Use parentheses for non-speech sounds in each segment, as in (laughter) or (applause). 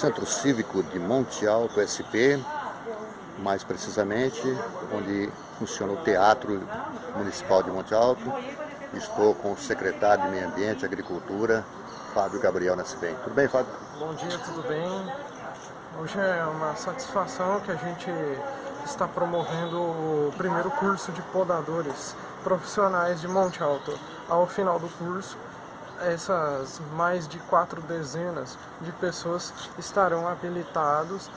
Centro Cívico de Monte Alto, SP, mais precisamente, onde funciona o Teatro Municipal de Monte Alto. Estou com o secretário de Meio Ambiente e Agricultura, Fábio Gabriel Nascimento. Tudo bem, Fábio? Bom dia, tudo bem? Hoje é uma satisfação que a gente está promovendo o primeiro curso de podadores profissionais de Monte Alto. Ao final do curso, essas mais de quatro dezenas de pessoas estarão habilitados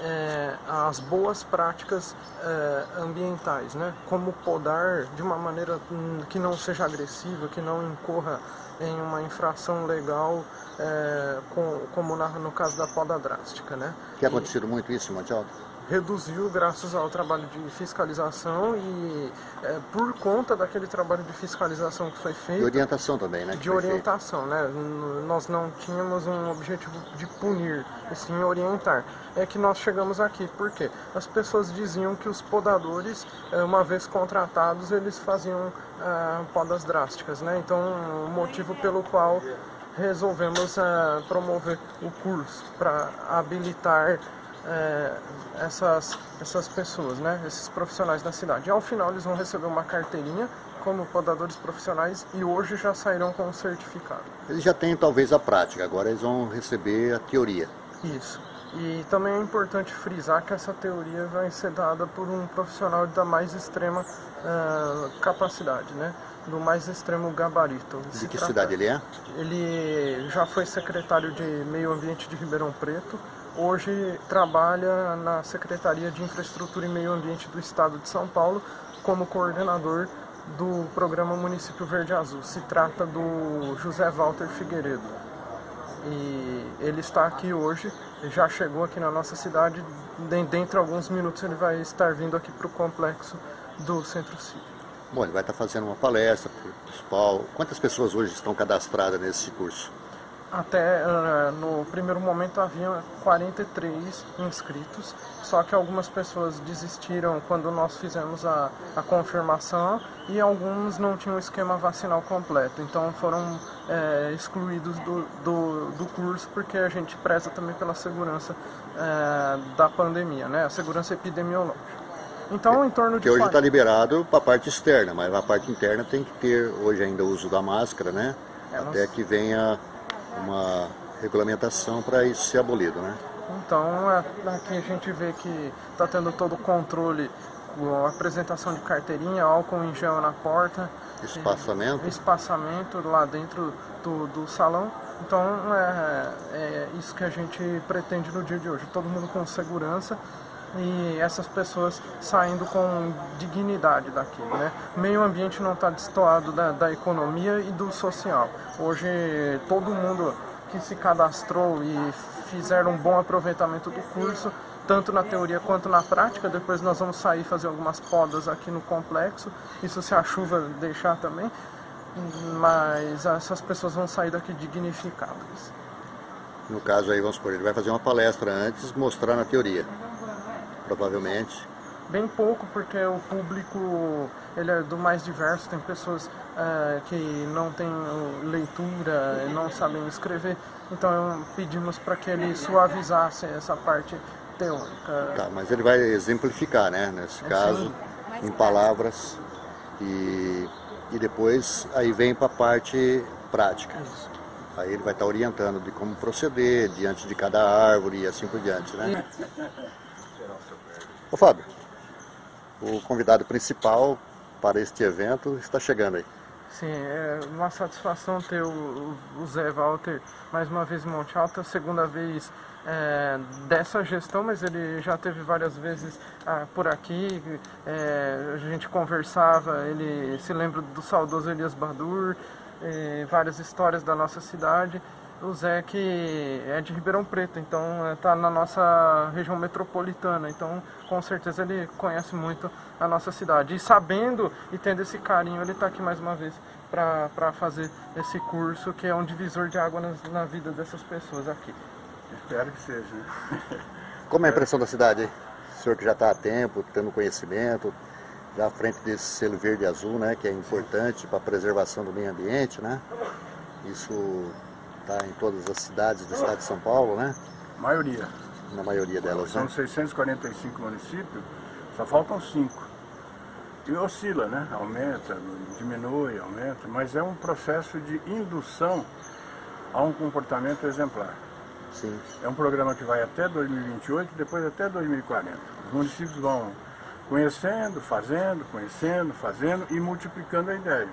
é, às boas práticas é, ambientais, né? como podar de uma maneira hum, que não seja agressiva, que não incorra em uma infração legal, é, com, como na, no caso da poda drástica. Né? Tem acontecido muito isso Alto? Reduziu graças ao trabalho de fiscalização e é, por conta daquele trabalho de fiscalização que foi feito. De orientação também, né? De orientação, né? Nós não tínhamos um objetivo de punir, e sim orientar. É que nós chegamos aqui, porque as pessoas diziam que os podadores, é, uma vez contratados, eles faziam é, podas drásticas, né? Então, o motivo pelo qual resolvemos é, promover o curso para habilitar é, essas, essas pessoas, né, esses profissionais da cidade. E ao final eles vão receber uma carteirinha como podadores profissionais e hoje já sairão com um certificado. Eles já têm talvez a prática, agora eles vão receber a teoria. Isso. E também é importante frisar que essa teoria vai ser dada por um profissional da mais extrema uh, capacidade, né? do mais extremo gabarito. De que trata... cidade ele é? Ele já foi secretário de Meio Ambiente de Ribeirão Preto, hoje trabalha na Secretaria de Infraestrutura e Meio Ambiente do Estado de São Paulo como coordenador do programa Município Verde Azul. Se trata do José Walter Figueiredo. E ele está aqui hoje, já chegou aqui na nossa cidade. Dentro de alguns minutos ele vai estar vindo aqui para o complexo do Centro Cívico. Bom, ele vai estar fazendo uma palestra para o pessoal. Quantas pessoas hoje estão cadastradas nesse curso? Até uh, no primeiro momento havia 43 inscritos, só que algumas pessoas desistiram quando nós fizemos a, a confirmação e alguns não tinham o esquema vacinal completo, então foram é, excluídos do, do, do, curso porque a gente preza também pela segurança é, da pandemia, né? a segurança epidemiológica. Então, em torno de. Que hoje está liberado para a parte externa, mas a parte interna tem que ter hoje ainda o uso da máscara, né? É, Até nós... que venha uma regulamentação para isso ser abolido, né? Então é, aqui a gente vê que está tendo todo o controle, a apresentação de carteirinha, álcool em gel na porta. Espaçamento? Espaçamento lá dentro do, do salão. Então é, é isso que a gente pretende no dia de hoje. Todo mundo com segurança e essas pessoas saindo com dignidade daqui. Né? Meio ambiente não está destoado da, da economia e do social. Hoje todo mundo que se cadastrou e fizeram um bom aproveitamento do curso, tanto na teoria quanto na prática. Depois nós vamos sair fazer algumas podas aqui no complexo, isso se a chuva deixar também, mas essas pessoas vão sair daqui dignificadas. No caso aí, vamos supor, ele vai fazer uma palestra antes, mostrar na teoria provavelmente. Bem pouco, porque o público ele é do mais diverso, tem pessoas é, que não têm leitura, não sabem escrever, então pedimos para que ele suavizasse essa parte teórica. Tá, mas ele vai exemplificar, né, nesse é, caso, sim. em palavras, e, e depois aí vem para a parte prática. Isso. Aí ele vai estar orientando de como proceder diante de cada árvore e assim por diante, né? Ô Fábio, o convidado principal para este evento está chegando aí. Sim, é uma satisfação ter o, Zé Walter mais uma vez em Monte Alto, a segunda vez é, dessa gestão, mas ele já teve várias vezes ah, por aqui, é, a gente conversava, ele se lembra do saudoso Elias Badur, é, várias histórias da nossa cidade o Zé que é de Ribeirão Preto, então está é, na nossa região metropolitana, então com certeza ele conhece muito a nossa cidade. E sabendo e tendo esse carinho, ele está aqui mais uma vez para fazer esse curso que é um divisor de água na, na vida dessas pessoas aqui. Espero que seja. (laughs) Como é a impressão da cidade aí? O senhor que já está há tempo, tendo conhecimento, já à frente desse selo verde e azul, né, que é importante para a preservação do meio ambiente, né? Isso está em todas as cidades do estado de São Paulo, né? maioria. Na maioria delas, São né? 645 municípios, só faltam 5. E oscila, né? Aumenta, diminui, aumenta, mas é um processo de indução a um comportamento exemplar. Sim. É um programa que vai até 2028 e depois até 2040. Os municípios vão conhecendo, fazendo, conhecendo, fazendo e multiplicando a ideia.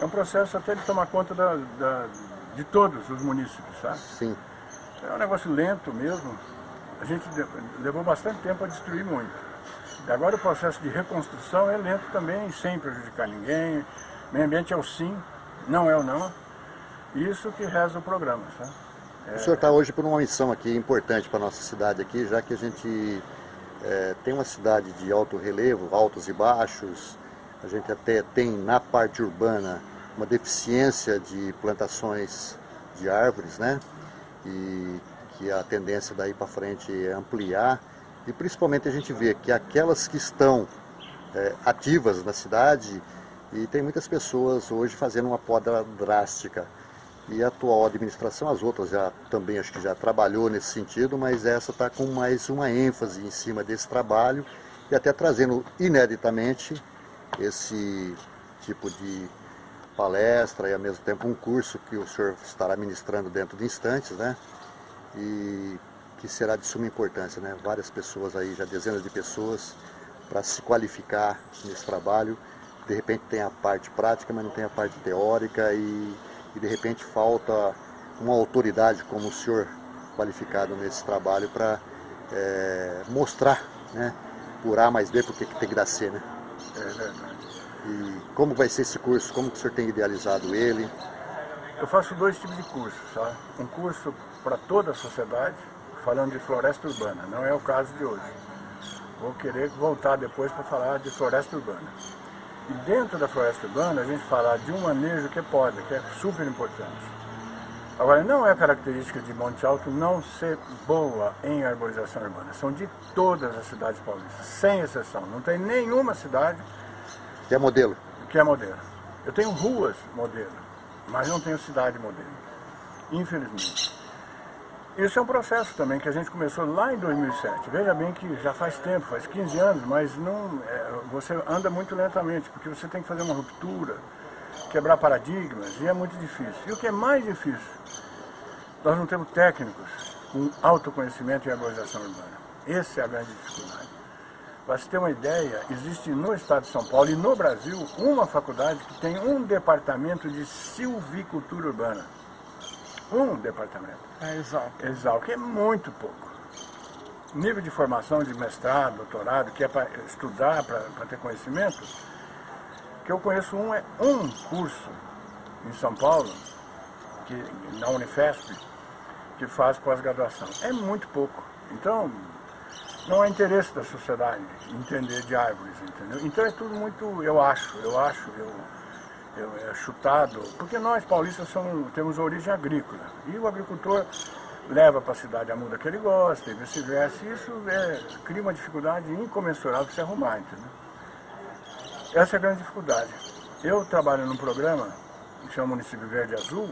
É um processo até de tomar conta da, da, de todos os municípios, sabe? Sim. É um negócio lento mesmo. A gente levou bastante tempo a destruir muito. E agora o processo de reconstrução é lento também, sem prejudicar ninguém. Meio ambiente é o sim, não é o não. Isso que reza o programa, sabe? O senhor está hoje por uma missão aqui importante para a nossa cidade aqui, já que a gente é, tem uma cidade de alto relevo, altos e baixos. A gente até tem na parte urbana uma deficiência de plantações de árvores, né? E que a tendência daí para frente é ampliar. E principalmente a gente vê que aquelas que estão é, ativas na cidade, e tem muitas pessoas hoje fazendo uma poda drástica. E a atual administração, as outras já também acho que já trabalhou nesse sentido, mas essa está com mais uma ênfase em cima desse trabalho e até trazendo ineditamente esse tipo de palestra e ao mesmo tempo um curso que o senhor estará ministrando dentro de instantes, né? E que será de suma importância, né? Várias pessoas aí, já dezenas de pessoas, para se qualificar nesse trabalho. De repente tem a parte prática, mas não tem a parte teórica e e de repente falta uma autoridade como o senhor qualificado nesse trabalho para é, mostrar, né, por A mais B, porque que tem que dar C, né? E como vai ser esse curso? Como que o senhor tem idealizado ele? Eu faço dois tipos de cursos, sabe? Um curso para toda a sociedade, falando de floresta urbana, não é o caso de hoje. Vou querer voltar depois para falar de floresta urbana. E dentro da floresta urbana, a gente falar de um manejo que é poda, que é super importante. Agora, não é característica de Monte Alto não ser boa em arborização urbana. São de todas as cidades paulistas, sem exceção. Não tem nenhuma cidade que é modelo. Que é modelo. Eu tenho ruas modelo, mas não tenho cidade modelo. Infelizmente. Isso é um processo também que a gente começou lá em 2007. Veja bem que já faz tempo, faz 15 anos, mas não, é, você anda muito lentamente, porque você tem que fazer uma ruptura, quebrar paradigmas, e é muito difícil. E o que é mais difícil, nós não temos técnicos com autoconhecimento em arborização urbana. Essa é a grande dificuldade. Para se ter uma ideia, existe no estado de São Paulo e no Brasil uma faculdade que tem um departamento de silvicultura urbana. Um departamento. É Exal. Exal, que é muito pouco. Nível de formação de mestrado, doutorado, que é para estudar, para ter conhecimento, que eu conheço um, é um curso em São Paulo, que, na Unifesp, que faz pós-graduação. É muito pouco. Então, não é interesse da sociedade entender de árvores, entendeu? Então é tudo muito, eu acho, eu acho, eu é chutado, porque nós paulistas somos, temos origem agrícola. E o agricultor leva para a cidade a muda que ele gosta e vice-versa. Isso é, cria uma dificuldade incomensurável de se arrumar, entendeu? Essa é a grande dificuldade. Eu trabalho num programa que chama Município Verde Azul.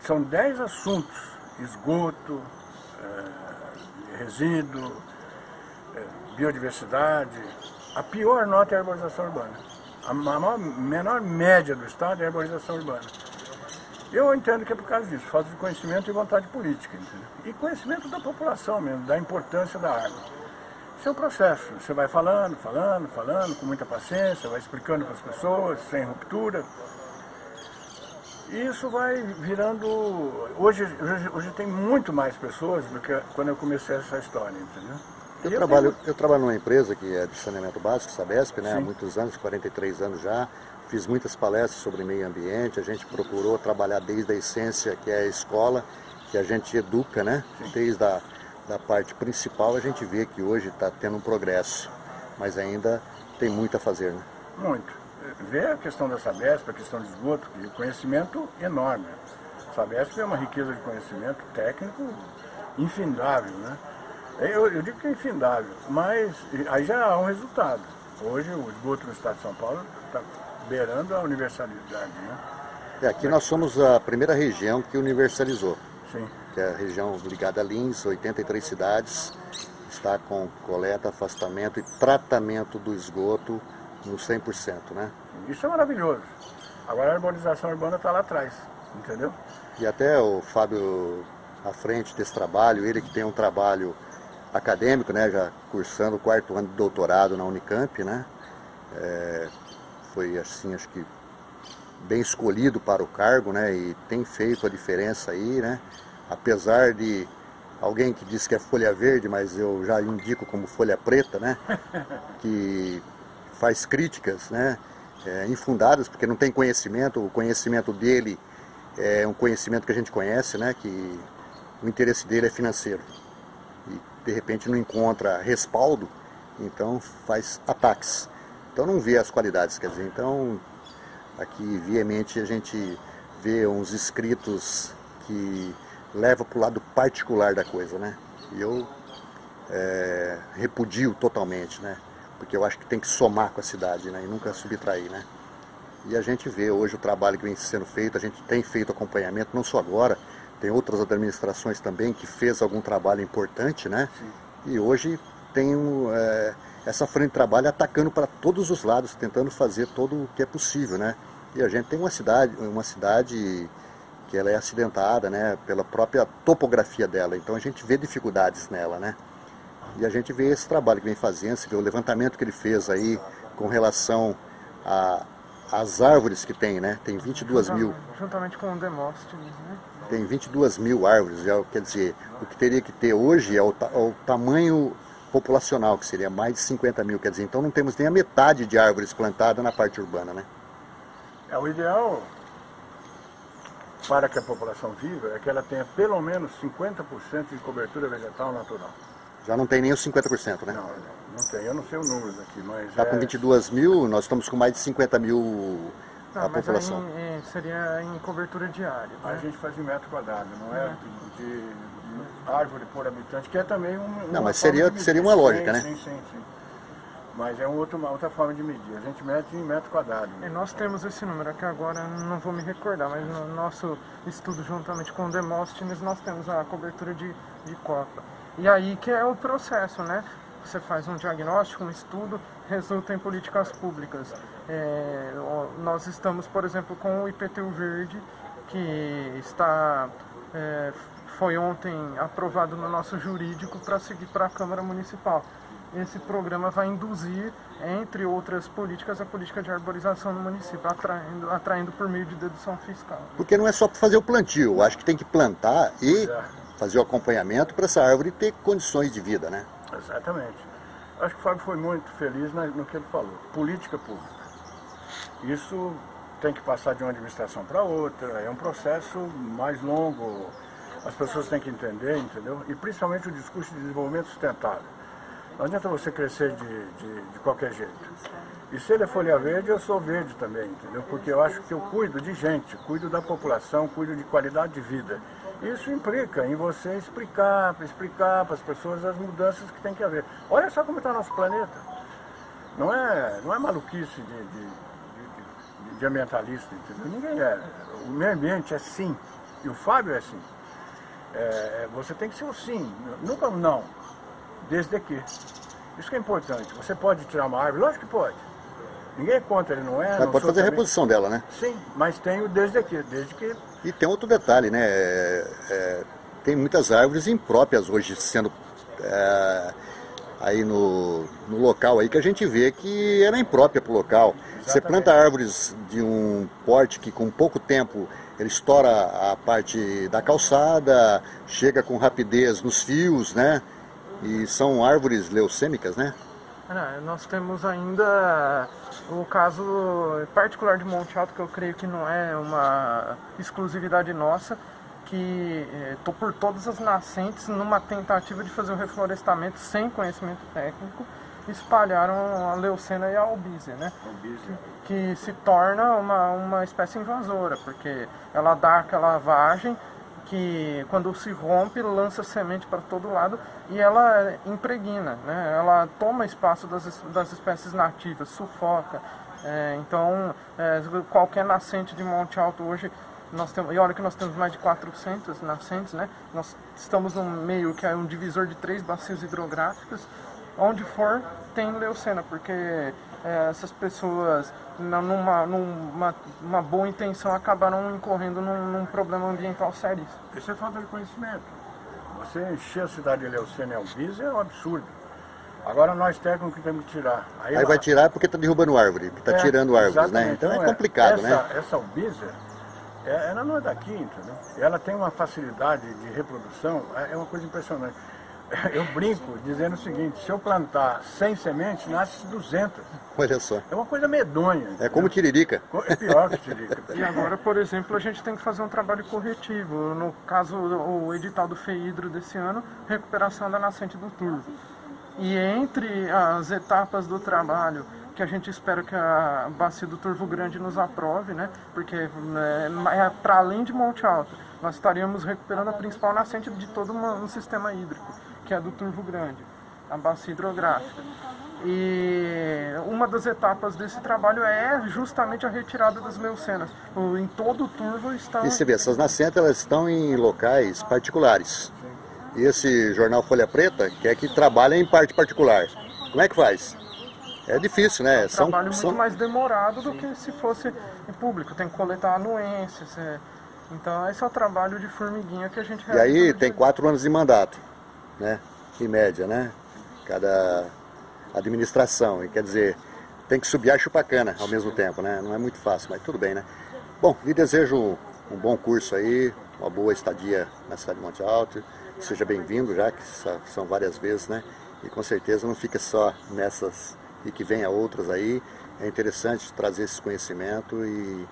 São 10 assuntos, esgoto, resíduo, é, biodiversidade. A pior nota é a arborização urbana a maior, menor média do Estado é a arborização urbana. Eu entendo que é por causa disso, falta de conhecimento e vontade política, entendeu? E conhecimento da população mesmo, da importância da água. Isso é um processo, você vai falando, falando, falando, com muita paciência, vai explicando para as pessoas, sem ruptura. E isso vai virando. Hoje, hoje, hoje tem muito mais pessoas do que quando eu comecei essa história, entendeu? Eu, eu trabalho, tenho... eu trabalho numa empresa que é de saneamento básico, Sabesp, né, há muitos anos, 43 anos já. Fiz muitas palestras sobre meio ambiente, a gente procurou trabalhar desde a essência, que é a escola, que a gente educa, né? Sim. Desde a da parte principal, a gente vê que hoje está tendo um progresso, mas ainda tem muito a fazer, né? Muito. Vê a questão da Sabesp, a questão de esgoto, e conhecimento enorme. Sabesp é uma riqueza de conhecimento técnico infindável, né? Eu, eu, digo que é infindável, mas aí já há um resultado. Hoje o esgoto no estado de São Paulo está beirando a universalidade. Né? É, aqui nós somos a primeira região que universalizou. Sim. que é a região ligada a Lins, 83 cidades, está com coleta, afastamento e tratamento do esgoto no 100%, né? Isso é maravilhoso. Agora a arborização urbana está lá atrás, entendeu? E até o Fábio à frente desse trabalho, ele que tem um trabalho acadêmico, né, já cursando o quarto ano de doutorado na Unicamp, né? É, foi assim, acho que bem escolhido para o cargo, né? E tem feito a diferença aí, né? Apesar de alguém que diz que é folha verde, mas eu já indico como folha preta, né? (laughs) Que faz críticas, né? É, infundadas, porque não tem conhecimento, o conhecimento dele é um conhecimento que a gente conhece, né? Que o interesse dele é financeiro. E de repente não encontra respaldo, então faz ataques. Então não vê as qualidades, quer dizer, então aqui viamente a gente vê uns escritos que levam para o lado particular da coisa, né? E eu é, repudio totalmente, né? Porque eu acho que tem que somar com a cidade, né? E nunca subtrair, né? E a gente vê hoje o trabalho que vem sendo feito, a gente tem feito acompanhamento, não só agora, tem outras administrações também que fez algum trabalho importante, né? Sim. E hoje tem é, essa frente de trabalho atacando para todos os lados, tentando fazer todo o que é possível, né? E a gente tem uma cidade, uma cidade que ela é acidentada, né? Pela própria topografia dela, então a gente vê dificuldades nela, né? E a gente vê esse trabalho que vem fazendo, você vê o levantamento que ele fez aí com relação a as árvores que tem, né? Tem 22 juntamente, mil. Juntamente com o Demóstenes, né? tem 22 mil árvores, é, quer dizer, o que teria que ter hoje é o, é o tamanho populacional, que seria mais de 50 mil, quer dizer, então não temos nem a metade de árvores plantadas na parte urbana, né? É, o ideal para que a população viva é que ela tenha pelo menos 50% de cobertura vegetal natural. Já não tem nem os 50%, né? Não, não tem, eu não sei o número aqui, mas... Está é... com 22 mil, nós estamos com mais de 50 mil não, a população. Em, seria em cobertura diária. Né? A gente faz em metro quadrado, não é, é. De, de, árvore por habitante, que é também um. Não, mas seria, seria uma lógica, sim, né? Sim, sim, sim. Mas é um outro, uma outra forma de medir. A gente mede em metro quadrado. E nós temos esse número aqui agora, não vou me recordar, mas no nosso estudo juntamente com o Demóstenes, nós temos a cobertura de, de copa. E aí que é o processo, né? Você faz um diagnóstico, um estudo, resulta em políticas públicas. É, nós estamos, por exemplo, com o IPTU Verde, que está é, foi ontem aprovado no nosso jurídico para seguir para a Câmara Municipal. Esse programa vai induzir, entre outras políticas, a política de arborização no município, atraindo, atraindo por meio de dedução fiscal. Porque não é só para fazer o plantio, acho que tem que plantar e fazer o acompanhamento para essa árvore ter condições de vida, né? Exatamente. Acho que o Fábio foi muito feliz no que ele falou. Política pública. Isso tem que passar de uma administração para outra, é um processo mais longo. As pessoas têm que entender, entendeu? E principalmente o discurso de desenvolvimento sustentável. Não adianta você crescer de, de, de qualquer jeito. E se ele é folha verde, eu sou verde também, entendeu? Porque eu acho que eu cuido de gente, cuido da população, cuido de qualidade de vida. Isso implica em você explicar, explicar para as pessoas as mudanças que tem que haver. Olha só como está nosso planeta. Não é, não é maluquice de, de, de, de ambientalista, entendeu? Ninguém é. O meio ambiente é sim. E o Fábio é sim. É, você tem que ser o sim, nunca o não. Desde que. Isso que é importante. Você pode tirar uma árvore? Lógico que pode. Ninguém é contra, ele não é. Mas não pode fazer a reposição dela, né? Sim, mas tem o desde que, desde que e tem outro detalhe, né? É, é, tem muitas árvores impróprias hoje sendo é, aí no, no local aí que a gente vê que era imprópria para o local. Exatamente. Você planta árvores de um porte que com pouco tempo ele estoura a parte da calçada, chega com rapidez nos fios, né? E são árvores leucêmicas, né? Nós temos ainda o caso particular de Monte Alto, que eu creio que não é uma exclusividade nossa, que estou eh, por todas as nascentes numa tentativa de fazer o reflorestamento sem conhecimento técnico, espalharam a leucena e a albízia, né? Que, que, se torna uma, uma espécie invasora, porque ela dá aquela lavagem que quando se rompe lança semente para todo lado e ela impregna, né? ela toma espaço das, das espécies nativas, sufoca. É, então, é, qualquer nascente de Monte Alto hoje nós temos, e olha que nós temos mais de 400 nascentes, né? Nós estamos num meio que é um divisor de três bacias hidrográficas, onde for tem leucena, porque é, essas pessoas, numa, numa uma boa intenção, acabaram incorrendo num, num problema ambiental sério. Isso é falta de conhecimento. Você encher a cidade de leucena e albise é um absurdo. Agora nós técnicos temos que tirar. Aí, Aí vai tirar porque está derrubando árvore, está é, tirando árvores, né? Então, então é complicado, essa, né? Essa albise, é, ela não é daqui, entendeu? Ela tem uma facilidade de reprodução, é, é uma coisa impressionante. (coughs) Eu brinco dizendo o seguinte, se eu plantar 100 sementes, nasce 200. Olha só. É uma coisa medonha. Entendeu? É como tiririca. É pior que tiririca. e agora, por exemplo, a gente tem que fazer um trabalho corretivo. No caso, o edital do FEIDRO desse ano, recuperação da nascente do turvo. E entre as etapas do trabalho que a gente espera que a bacia do Turvo Grande nos aprove, né? Porque né, é, para além de Monte Alto, nós estaríamos recuperando a principal nascente de todo um sistema hídrico que é do Turvo Grande, a bacia hidrográfica. E uma das etapas desse trabalho é justamente a retirada das leucenas. Em todo o turvo estão... E você vê, essas nascentes elas estão em locais particulares. E esse jornal Folha Preta quer que trabalhe em parte particular. Como é que faz? É difícil, né? É um são, trabalho são... muito mais demorado do que se fosse em público. Tem que coletar anuências. É... Então esse é o trabalho de formiguinha que a gente realiza. E aí tem quatro anos de mandato né? Em média, né? Cada administração. E quer dizer, tem que subir a chupacana ao mesmo tempo, né? Não é muito fácil, mas tudo bem, né? Bom, lhe desejo um bom curso aí, uma boa estadia na cidade de Monte Alto. Seja bem-vindo, já que são várias vezes, né? E com certeza não fica só nessas e que venha outras aí. É interessante trazer esse conhecimento e,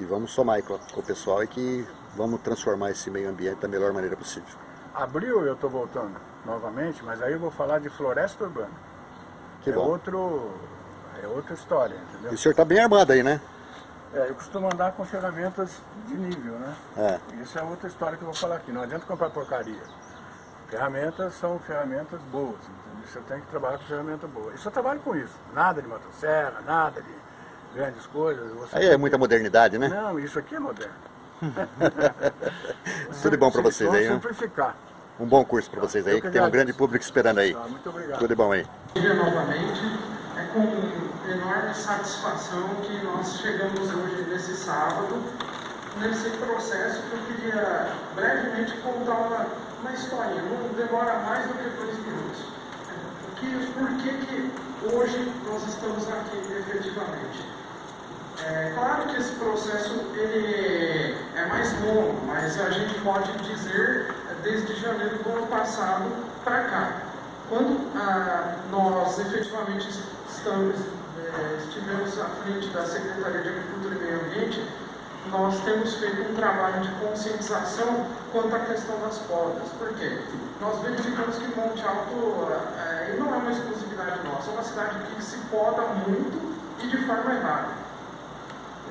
e vamos somar aí com, com o pessoal e que vamos transformar esse meio ambiente da melhor maneira possível. Abril eu estou voltando novamente, mas aí eu vou falar de floresta urbana. Que é bom. Outro, é outra história, entendeu? E o senhor está bem armado aí, né? É, eu costumo andar com ferramentas de nível, né? É. Isso é outra história que eu vou falar aqui. Não adianta comprar porcaria. Ferramentas são ferramentas boas, entendeu? Você tem que trabalhar com ferramenta boa. Isso eu trabalho com isso. Nada de motosserra, nada de grandes coisas. Você aí é muita modernidade, né? Não, isso aqui é moderno. (laughs) Tudo de bom para vocês aí, né? simplificar. Um bom curso para vocês aí, que, tem um grande público esperando aí. Ah, muito obrigado. Tudo de bom aí. Novamente, é com enorme satisfação que nós chegamos hoje nesse sábado, nesse processo que eu queria brevemente contar uma, uma história, não demora mais do que dois minutos. Que, por que, que hoje nós estamos aqui efetivamente? É claro que esse processo ele é mais longo, mas a gente pode dizer desde janeiro do ano passado para cá. Quando ah, nós efetivamente estamos, é, estivemos à frente da Secretaria de Agricultura e Meio Ambiente, nós temos feito um trabalho de conscientização quanto à questão das podas. Por quê? Nós verificamos que Monte Alto é, não é uma exclusividade nossa, é uma cidade que se poda muito e de forma errada.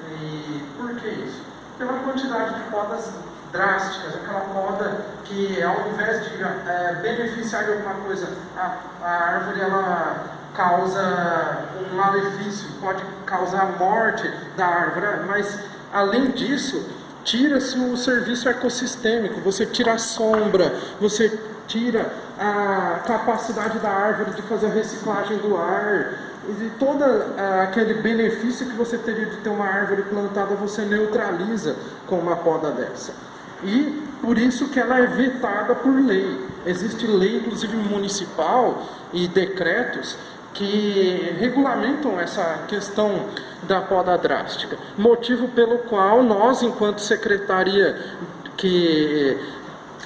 E por que isso? Pela quantidade de podas drásticas, aquela poda que ao invés de é, beneficiar de alguma coisa, a, a árvore ela causa um malefício, pode causar morte da árvore, mas além disso, tira-se o serviço ecossistêmico, você tira a sombra, você tira a capacidade da árvore de fazer a reciclagem do ar, e todo ah, aquele benefício que você teria de ter uma árvore plantada, você neutraliza com uma poda dessa. E por isso que ela é vetada por lei. Existe lei, inclusive municipal, e decretos que regulamentam essa questão da poda drástica. Motivo pelo qual nós, enquanto secretaria que,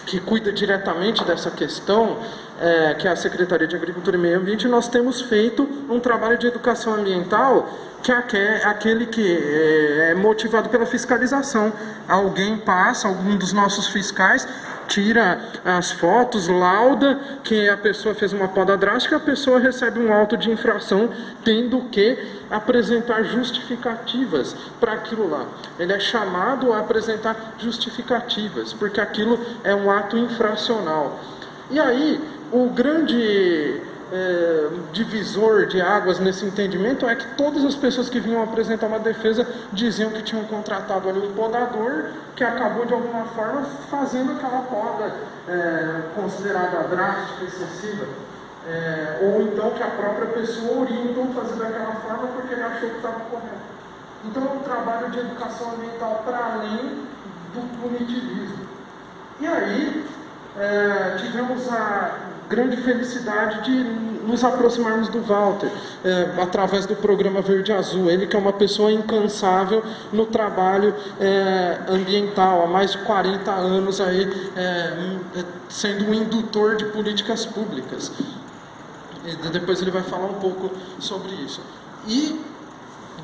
que cuida diretamente dessa questão, é, que é a Secretaria de Agricultura e Meio Ambiente, nós temos feito um trabalho de educação ambiental que é aquele que é, é motivado pela fiscalização. Alguém passa, algum dos nossos fiscais tira as fotos, lauda que a pessoa fez uma poda drástica, a pessoa recebe um auto de infração, tendo que apresentar justificativas para aquilo lá. Ele é chamado a apresentar justificativas, porque aquilo é um ato infracional. E aí, o grande é, divisor de águas nesse entendimento é que todas as pessoas que vinham apresentar uma defesa diziam que tinham contratado ali um podador que acabou de alguma forma fazendo aquela poda é, considerada drástica, excessiva. É, ou então que a própria pessoa orientou fazer daquela forma porque ele achou que estava correto. Então é um trabalho de educação ambiental para além do punitivismo. E aí é, tivemos a grande felicidade de nos aproximarmos do Walter é, através do programa Verde Azul. Ele que é uma pessoa incansável no trabalho é, ambiental, há mais de 40 anos aí é, sendo um indutor de políticas públicas. E depois ele vai falar um pouco sobre isso. E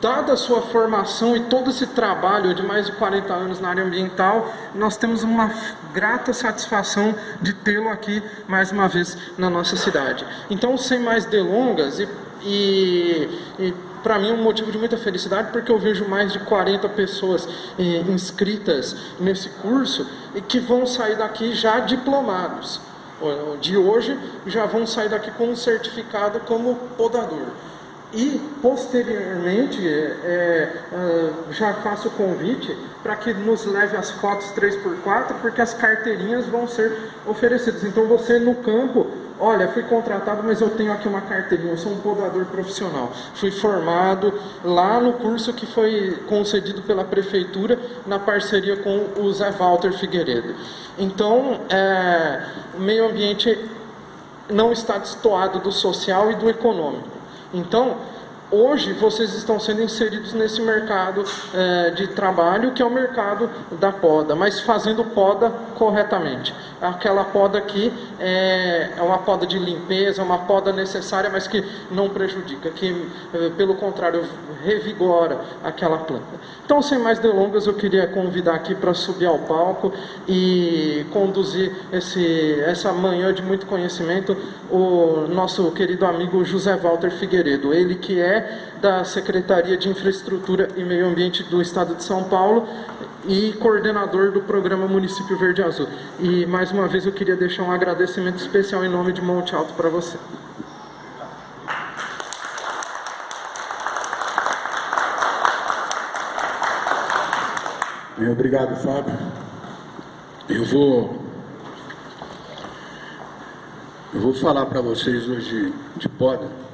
dada a sua formação e todo esse trabalho de mais de 40 anos na área ambiental, nós temos uma grata satisfação de tê-lo aqui mais uma vez na nossa cidade. Então, sem mais delongas, e, e, e para mim é um motivo de muita felicidade, porque eu vejo mais de 40 pessoas eh, inscritas nesse curso e que vão sair daqui já diplomados. De hoje já vão sair daqui com um certificado como podador. E, posteriormente, é, é, já faço o convite para que nos leve as fotos 3x4, porque as carteirinhas vão ser oferecidas. Então, você no campo, olha, fui contratado, mas eu tenho aqui uma carteirinha, eu sou um podador profissional. Fui formado lá no curso que foi concedido pela Prefeitura, na parceria com o Zé Walter Figueiredo. Então, é, o meio ambiente não está destoado do social e do econômico. Então, hoje vocês estão sendo inseridos nesse mercado é, de trabalho que é o mercado da poda, mas fazendo poda corretamente. Aquela poda aqui é, é uma poda de limpeza, uma poda necessária, mas que não prejudica, que é, pelo contrário revigora aquela planta. Então, sem mais delongas, eu queria convidar aqui para subir ao palco e conduzir esse, essa manhã de muito conhecimento o nosso querido amigo José Walter Figueiredo, ele que é da Secretaria de Infraestrutura e Meio Ambiente do Estado de São Paulo e coordenador do programa Município Verde Azul. E mais uma vez eu queria deixar um agradecimento especial em nome de Monte Alto para você. Bem, obrigado, Fábio. Eu vou eu vou falar para vocês hoje de poda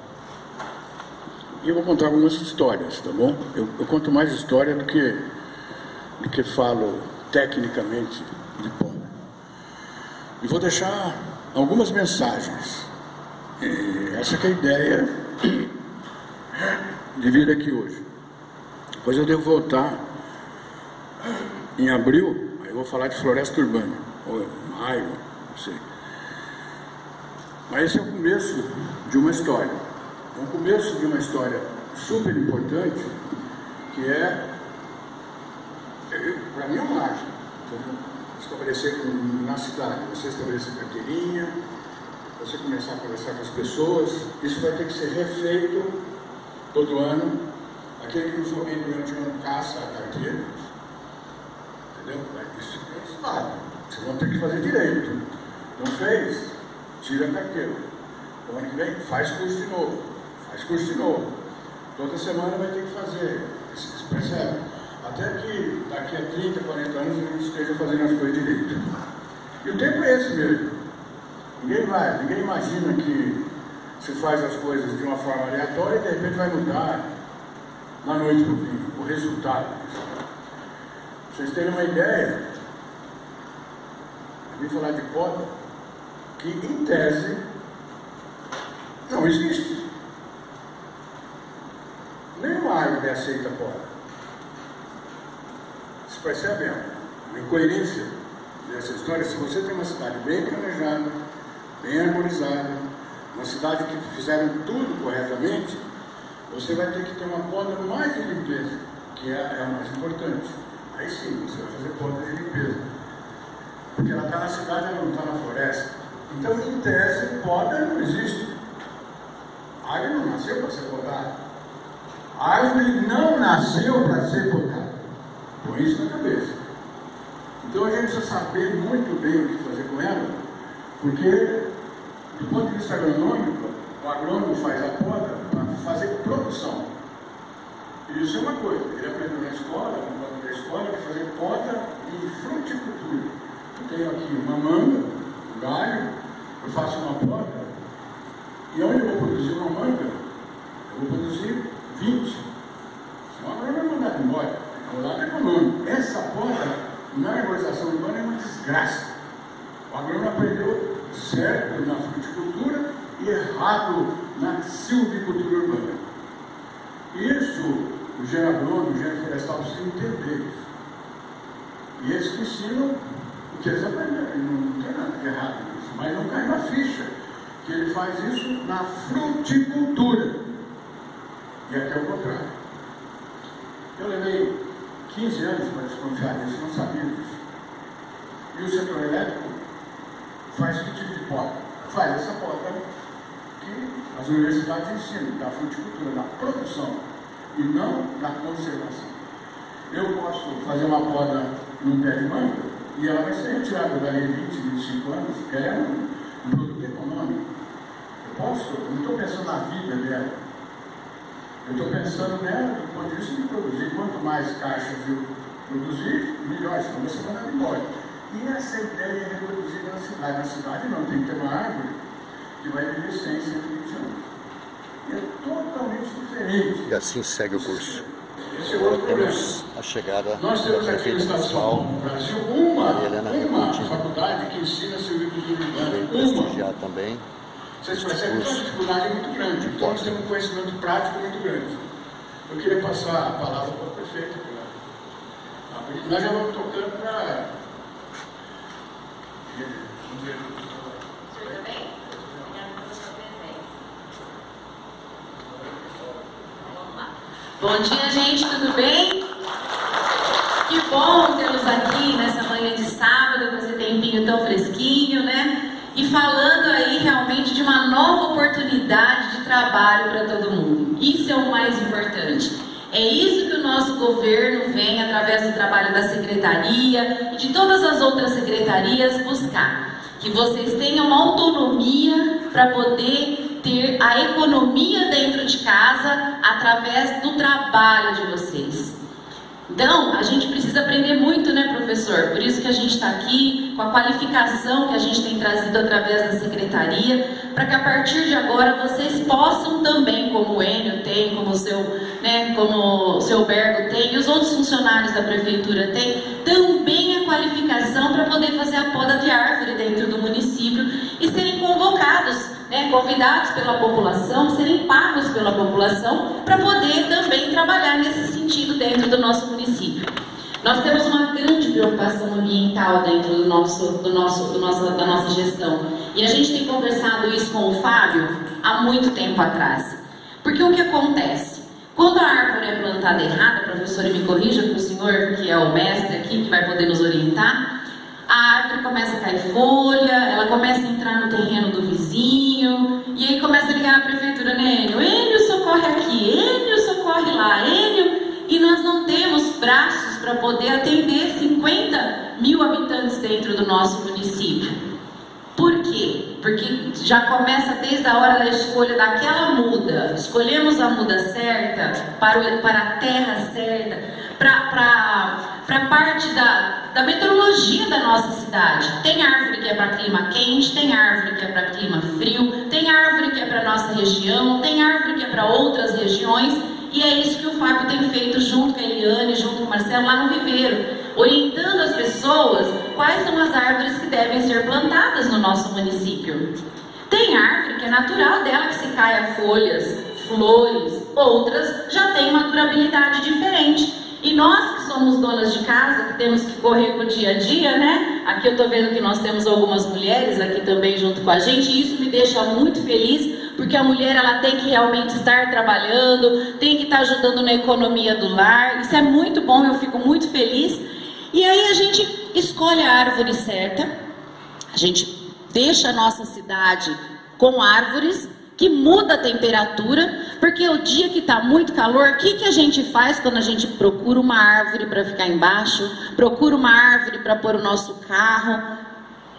e eu vou contar algumas histórias, tá bom? Eu, eu conto mais história do que do que falo tecnicamente de poda. E vou deixar algumas mensagens. E essa é a ideia de vir aqui hoje. Depois eu devo voltar em abril, aí eu vou falar de floresta urbana, ou maio, não sei. Mas esse é o começo de uma história. É o começo de uma história super importante, que é, é para mim é um marco. Estabelecer na cidade, você estabelecer carteirinha, você começar a conversar com as pessoas, isso vai ter que ser refeito todo ano. Aquele que bem durante o ano caça a carteira, Entendeu? Isso é Estado. Vocês vão ter que fazer direito. Não fez? Tira a carteira. O ano que vem, faz curso de novo. De novo. Toda semana vai ter que fazer. Vocês percebem? Até que daqui a 30, 40 anos a gente esteja fazendo as coisas direito. E o tempo é esse mesmo. Ninguém vai, ninguém imagina que se faz as coisas de uma forma aleatória e de repente vai mudar na noite do fim, o resultado disso vocês terem uma ideia, eu vim falar de poda, que em tese não existe. Nenhuma árvore aceita poda. Você percebe a incoerência dessa história? Se você tem uma cidade bem planejada, bem arborizada, uma cidade que fizeram tudo corretamente, você vai ter que ter uma poda mais de limpeza, que é, é a mais importante. Aí sim, você vai fazer poda de limpeza. Porque ela está na cidade, ela não está na floresta. Então, em tese, poda não existe. A não nasceu para ser podada. A árvore não nasceu para ser podada. Põe isso na cabeça. Então a gente precisa saber muito bem o que fazer com ela, porque, do ponto de vista agronômico, O agrônomo faz a poda para fazer produção. Isso é uma coisa. Ele aprendeu na escola, no banco da escola, de fazer poda e fruticultura. Eu tenho aqui uma manga, um galho, eu faço uma poda, e onde eu vou produzir uma manga, eu vou produzir 20. Senão agora vai mandar embora. É o lado econômico. Essa poda, na arborização urbana, é uma desgraça. O agrônomo aprendeu certo na fruticultura e errado na silvicultura urbana. Isso, o agrônomo, o engenheiro florestal precisam entender isso. E eles que ensinam o que eles aprenderam. Não tem nada de errado nisso, mas não cai na ficha que ele faz isso na fruticultura. E aqui é o contrário. Eu levei 15 anos para desconfiar disso, não sabia disso. E o setor elétrico faz que tipo de poda? Faz essa poda que as universidades ensinam, da fruticultura, da produção, e não da conservação. Eu posso fazer uma poda num pé de manga e ela vai ser retirada dali 20, 25 anos, que é um produto econômico. Eu posso, eu não estou pensando na vida dela. Eu estou pensando nela do ponto de vista de produzir. Quanto mais caixas eu produzir, melhor, senão você vai embora. E essa ideia é reproduzida na cidade. Na cidade não, tem que ter uma árvore que vai viver 100, 120 anos. E é totalmente diferente. E assim segue o curso. Esse é outro. Temos a chegada Nós temos aqui no prefeita Estado de São Brasil, uma, uma faculdade que ensina veio urbana. Uma. também. Vocês percebem a dificuldade é muito grande. Então nós temos um conhecimento prático muito grande. Eu queria passar a palavra para o prefeito. pra- Nós já vamos tocando para. Tudo bem? Obrigada pela sua presença. Vamos lá. Bom dia, gente, tudo bem? De uma nova oportunidade de trabalho para todo mundo. Isso é o mais importante. É isso que o nosso governo vem, através do trabalho da secretaria e de todas as outras secretarias, buscar. Que vocês tenham autonomia para poder ter a economia dentro de casa através do trabalho de vocês. Então, a gente precisa aprender muito, né, professor? Por isso que a gente está aqui, com a qualificação que a gente tem trazido através da secretaria, para que a partir de agora vocês possam também, como o Enio tem, como o seu, né, como o seu Bergo tem, e os outros funcionários da prefeitura têm, também a qualificação para poder fazer a poda de árvore dentro do município e serem convocados né, convidados pela população, serem pagos pela população, para poder também trabalhar nesse sentido dentro do nosso município. Nós temos uma grande preocupação ambiental dentro do nosso, do nosso, do nosso, da nossa gestão. E a gente tem conversado isso com o Fábio há muito tempo atrás. Porque o que acontece? Quando a árvore é plantada errada, professor, me corrija para o senhor, que é o mestre aqui, que vai poder nos orientar, a árvore começa a cair folha, ela começa a entrar no terreno do vizinho, e aí começa a ligar na prefeitura, né, Enio? Enio, socorre aqui, Enio, socorre lá, Enio. E nós não temos braços para poder atender 50 mil habitantes dentro do nosso município. Por quê? Porque já começa desde a hora da escolha daquela muda. Escolhemos a muda certa, para, o, para a terra certa, para a parte da, da meteorologia da nossa cidade. Tem árvore que é para clima quente, tem árvore que é para clima frio, tem árvore que é para nossa região, tem árvore que é para outras regiões. E é isso que o Fábio tem feito junto com a Eliane, junto com o Marcelo, lá no Viveiro, orientando as pessoas quais são as árvores que devem ser plantadas no nosso município. Tem árvore que é natural dela que se caia folhas, flores, outras já têm uma durabilidade diferente. E nós que somos donas de casa, que temos que correr com o dia a dia, né? Aqui eu estou vendo que nós temos algumas mulheres aqui também junto com a gente, e isso me deixa muito feliz, porque a mulher ela tem que realmente estar trabalhando, tem que estar ajudando na economia do lar. Isso é muito bom, eu fico muito feliz. E aí a gente escolhe a árvore certa, a gente deixa a nossa cidade com árvores que muda a temperatura, porque o dia que está muito calor, o que, que a gente faz quando a gente procura uma árvore para ficar embaixo, procura uma árvore para pôr o nosso carro?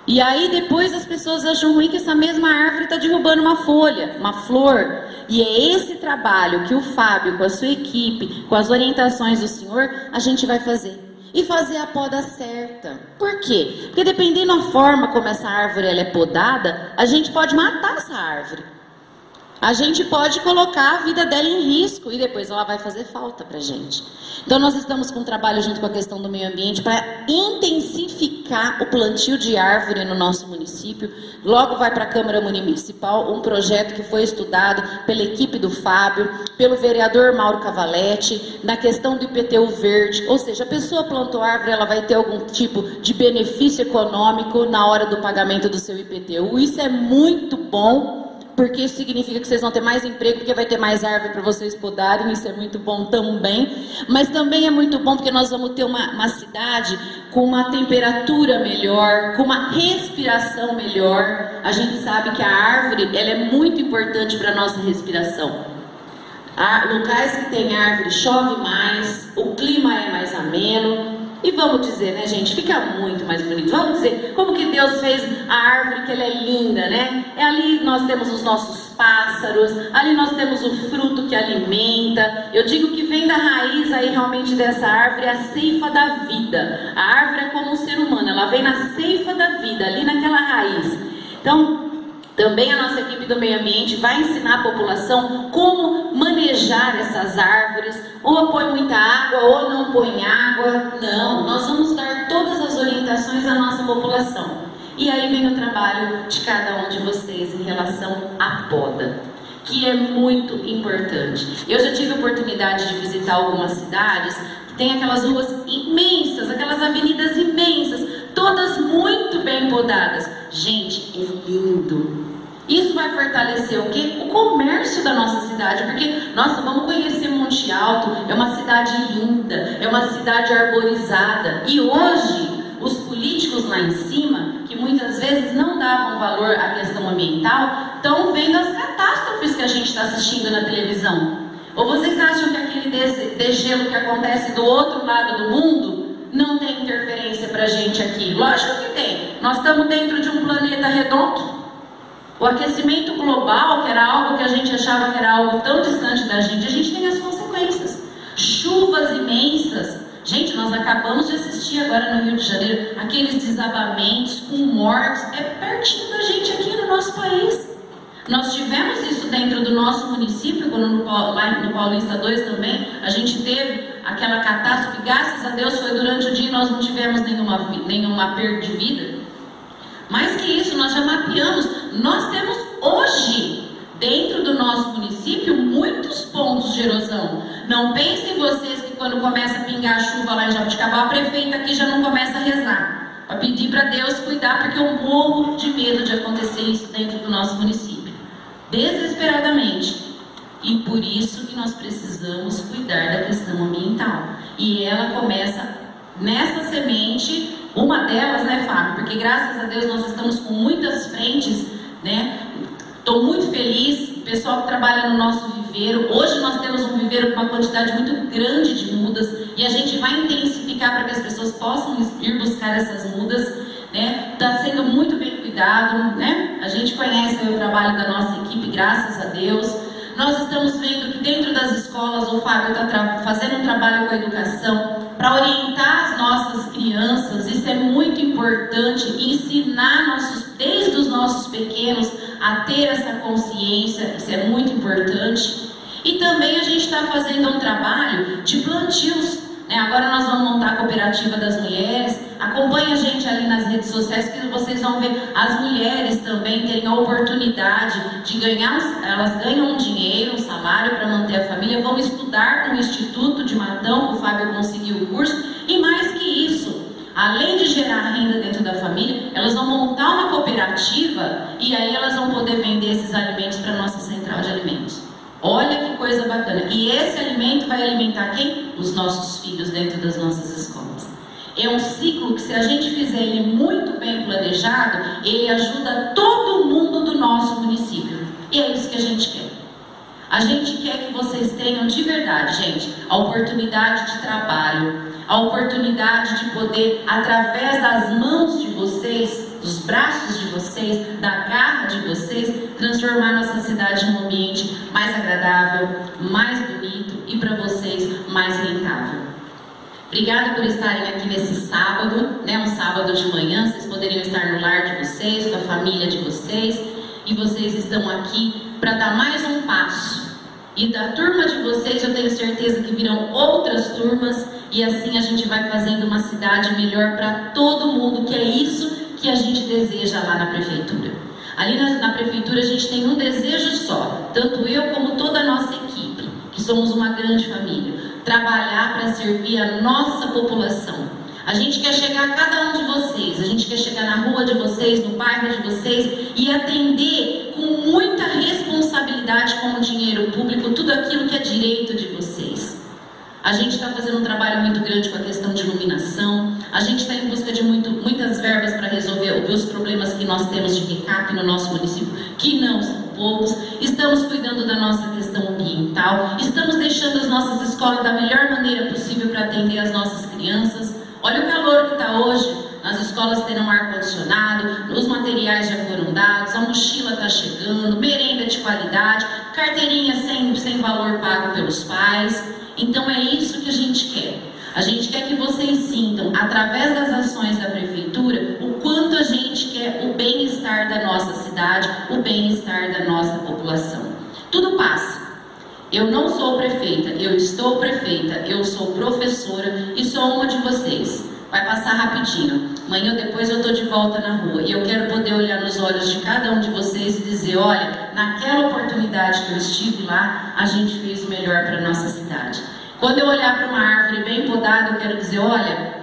E aí depois as pessoas acham ruim que essa mesma árvore está derrubando uma folha, uma flor. E é esse trabalho que o Fábio, com a sua equipe, com as orientações do senhor, a gente vai fazer. E fazer a poda certa. Por quê? Porque dependendo da forma como essa árvore ela é podada, a gente pode matar essa árvore. A gente pode colocar a vida dela em risco e depois ela vai fazer falta para a gente. Então, nós estamos com um trabalho junto com a questão do meio ambiente para intensificar o plantio de árvore no nosso município. Logo vai para a Câmara Municipal um projeto que foi estudado pela equipe do Fábio, pelo vereador Mauro Cavaletti, na questão do IPTU verde. Ou seja, a pessoa plantou árvore, ela vai ter algum tipo de benefício econômico na hora do pagamento do seu IPTU. Isso é muito bom porque isso significa que vocês vão ter mais emprego, porque vai ter mais árvore para vocês podarem, isso é muito bom também. Mas também é muito bom porque nós vamos ter uma, uma cidade com uma temperatura melhor, com uma respiração melhor. A gente sabe que a árvore ela é muito importante para a nossa respiração. Há locais que tem árvore chove mais, o clima é mais ameno, e vamos dizer, né, gente, fica muito mais bonito. Vamos dizer como que Deus fez a árvore, que ela é linda, né? É ali nós temos os nossos pássaros, ali nós temos o fruto que alimenta. Eu digo que vem da raiz aí realmente dessa árvore a ceifa da vida. A árvore é como um ser humano, ela vem na ceifa da vida, ali naquela raiz. Então, também a nossa equipe do meio ambiente vai ensinar a população como manejar essas árvores, ou põe muita água ou não põe água. Não, nós vamos dar todas as orientações à nossa população. E aí vem o trabalho de cada um de vocês em relação à poda, que é muito importante. Eu já tive oportunidade de visitar algumas cidades que tem aquelas ruas imensas, aquelas avenidas imensas, todas muito bem podadas. Gente, é lindo. Isso vai fortalecer o quê? O comércio da nossa cidade, porque, nossa, vamos conhecer Monte Alto, é uma cidade linda, é uma cidade arborizada. E hoje, os políticos lá em cima, que muitas vezes não davam valor à questão ambiental, estão vendo as catástrofes que a gente está assistindo na televisão. Ou vocês acham que aquele degelo que acontece do outro lado do mundo não tem interferência para a gente aqui? Lógico que tem. Nós estamos dentro de um planeta redondo. O aquecimento global, que era algo que a gente achava que era algo tão distante da gente, a gente tem as consequências. Chuvas imensas. Gente, nós acabamos de assistir agora no Rio de Janeiro aqueles desabamentos com mortes. É pertinho da gente aqui no nosso país. Nós tivemos isso dentro do nosso município, quando lá no Paulista 2 também, a gente teve aquela catástrofe, graças a Deus foi durante o dia e nós não tivemos nenhuma, nenhuma perda de vida. Mais que isso, nós já mapeamos. Nós temos hoje, dentro do nosso município, muitos pontos de erosão. Não pensem vocês que quando começa a pingar a chuva lá em Jabuticabal, a prefeita aqui já não começa a rezar. Para pedir para Deus cuidar, porque eu morro de medo de acontecer isso dentro do nosso município. Desesperadamente. E por isso que nós precisamos cuidar da questão ambiental. E ela começa nessa semente uma delas, né, Fábio? Porque graças a Deus nós estamos com muitas frentes, né? Estou muito feliz, o pessoal que trabalha no nosso viveiro. Hoje nós temos um viveiro com uma quantidade muito grande de mudas e a gente vai intensificar para que as pessoas possam ir buscar essas mudas. Né? Está sendo muito bem cuidado, né? A gente conhece o trabalho da nossa equipe, graças a Deus. Nós estamos vendo que dentro das escolas o Fábio está fazendo um trabalho com a educação para orientar as nossas crianças. Isso é muito importante, ensinar nossos, desde os nossos pequenos a ter essa consciência, isso é muito importante. E também a gente está fazendo um trabalho de plantios né? Agora nós vamos montar a cooperativa das mulheres. Acompanhe a gente ali nas redes sociais que vocês vão ver as mulheres também terem a oportunidade de ganhar, elas ganham um dinheiro, um salário para manter a família, vão estudar no Instituto de Matão, que o Fábio conseguiu o curso, e mais que isso, além de gerar renda dentro da família, elas vão montar uma cooperativa e aí elas vão poder vender esses alimentos para a nossa central de alimentos. Olha que coisa bacana. E esse alimento vai alimentar quem? Os nossos filhos dentro das nossas escolas. É um ciclo que, se a gente fizer ele muito bem planejado, ele ajuda todo mundo do nosso município. E é isso que a gente quer. A gente quer que vocês tenham de verdade, gente, a oportunidade de trabalho, a oportunidade de poder, através das mãos de vocês, dos braços de vocês, da garra de vocês, transformar nossa cidade num ambiente mais agradável, mais bonito e para vocês mais rentável. Obrigada por estarem aqui nesse sábado, né, um sábado de manhã. Vocês poderiam estar no lar de vocês, com a família de vocês, e vocês estão aqui para dar mais um passo. E da turma de vocês, eu tenho certeza que virão outras turmas, e assim a gente vai fazendo uma cidade melhor para todo mundo, que é isso que a gente deseja lá na prefeitura. Ali na, na prefeitura a gente tem um desejo só, tanto eu como toda a nossa equipe, que somos uma grande família trabalhar para servir a nossa população. A gente quer chegar a cada um de vocês, a gente quer chegar na rua de vocês, no bairro de vocês e atender com muita responsabilidade com o dinheiro público tudo aquilo que é direito de vocês. A gente está fazendo um trabalho muito grande com a questão de iluminação, a gente está em busca de muito, verbas para resolver os problemas que nós temos de recap no nosso município, que não são poucos, estamos cuidando da nossa questão ambiental, estamos deixando as nossas escolas da melhor maneira possível para atender as nossas crianças. Olha o calor que está hoje, as escolas terão ar-condicionado, os materiais já foram dados, a mochila está chegando, merenda de qualidade, carteirinha sem, sem valor pago pelos pais. Então é isso que a gente quer. A gente quer que vocês sintam, através das ações da prefeitura, gente quer o bem-estar da nossa cidade, o bem-estar da nossa população. Tudo passa. Eu não sou prefeita, eu estou prefeita, eu sou professora e sou uma de vocês. Vai passar rapidinho. Amanhã ou depois eu estou de volta na rua e eu quero poder olhar nos olhos de cada um de vocês e dizer: olha, naquela oportunidade que eu estive lá, a gente fez o melhor para a nossa cidade. Quando eu olhar para uma árvore bem podada, eu quero dizer: olha,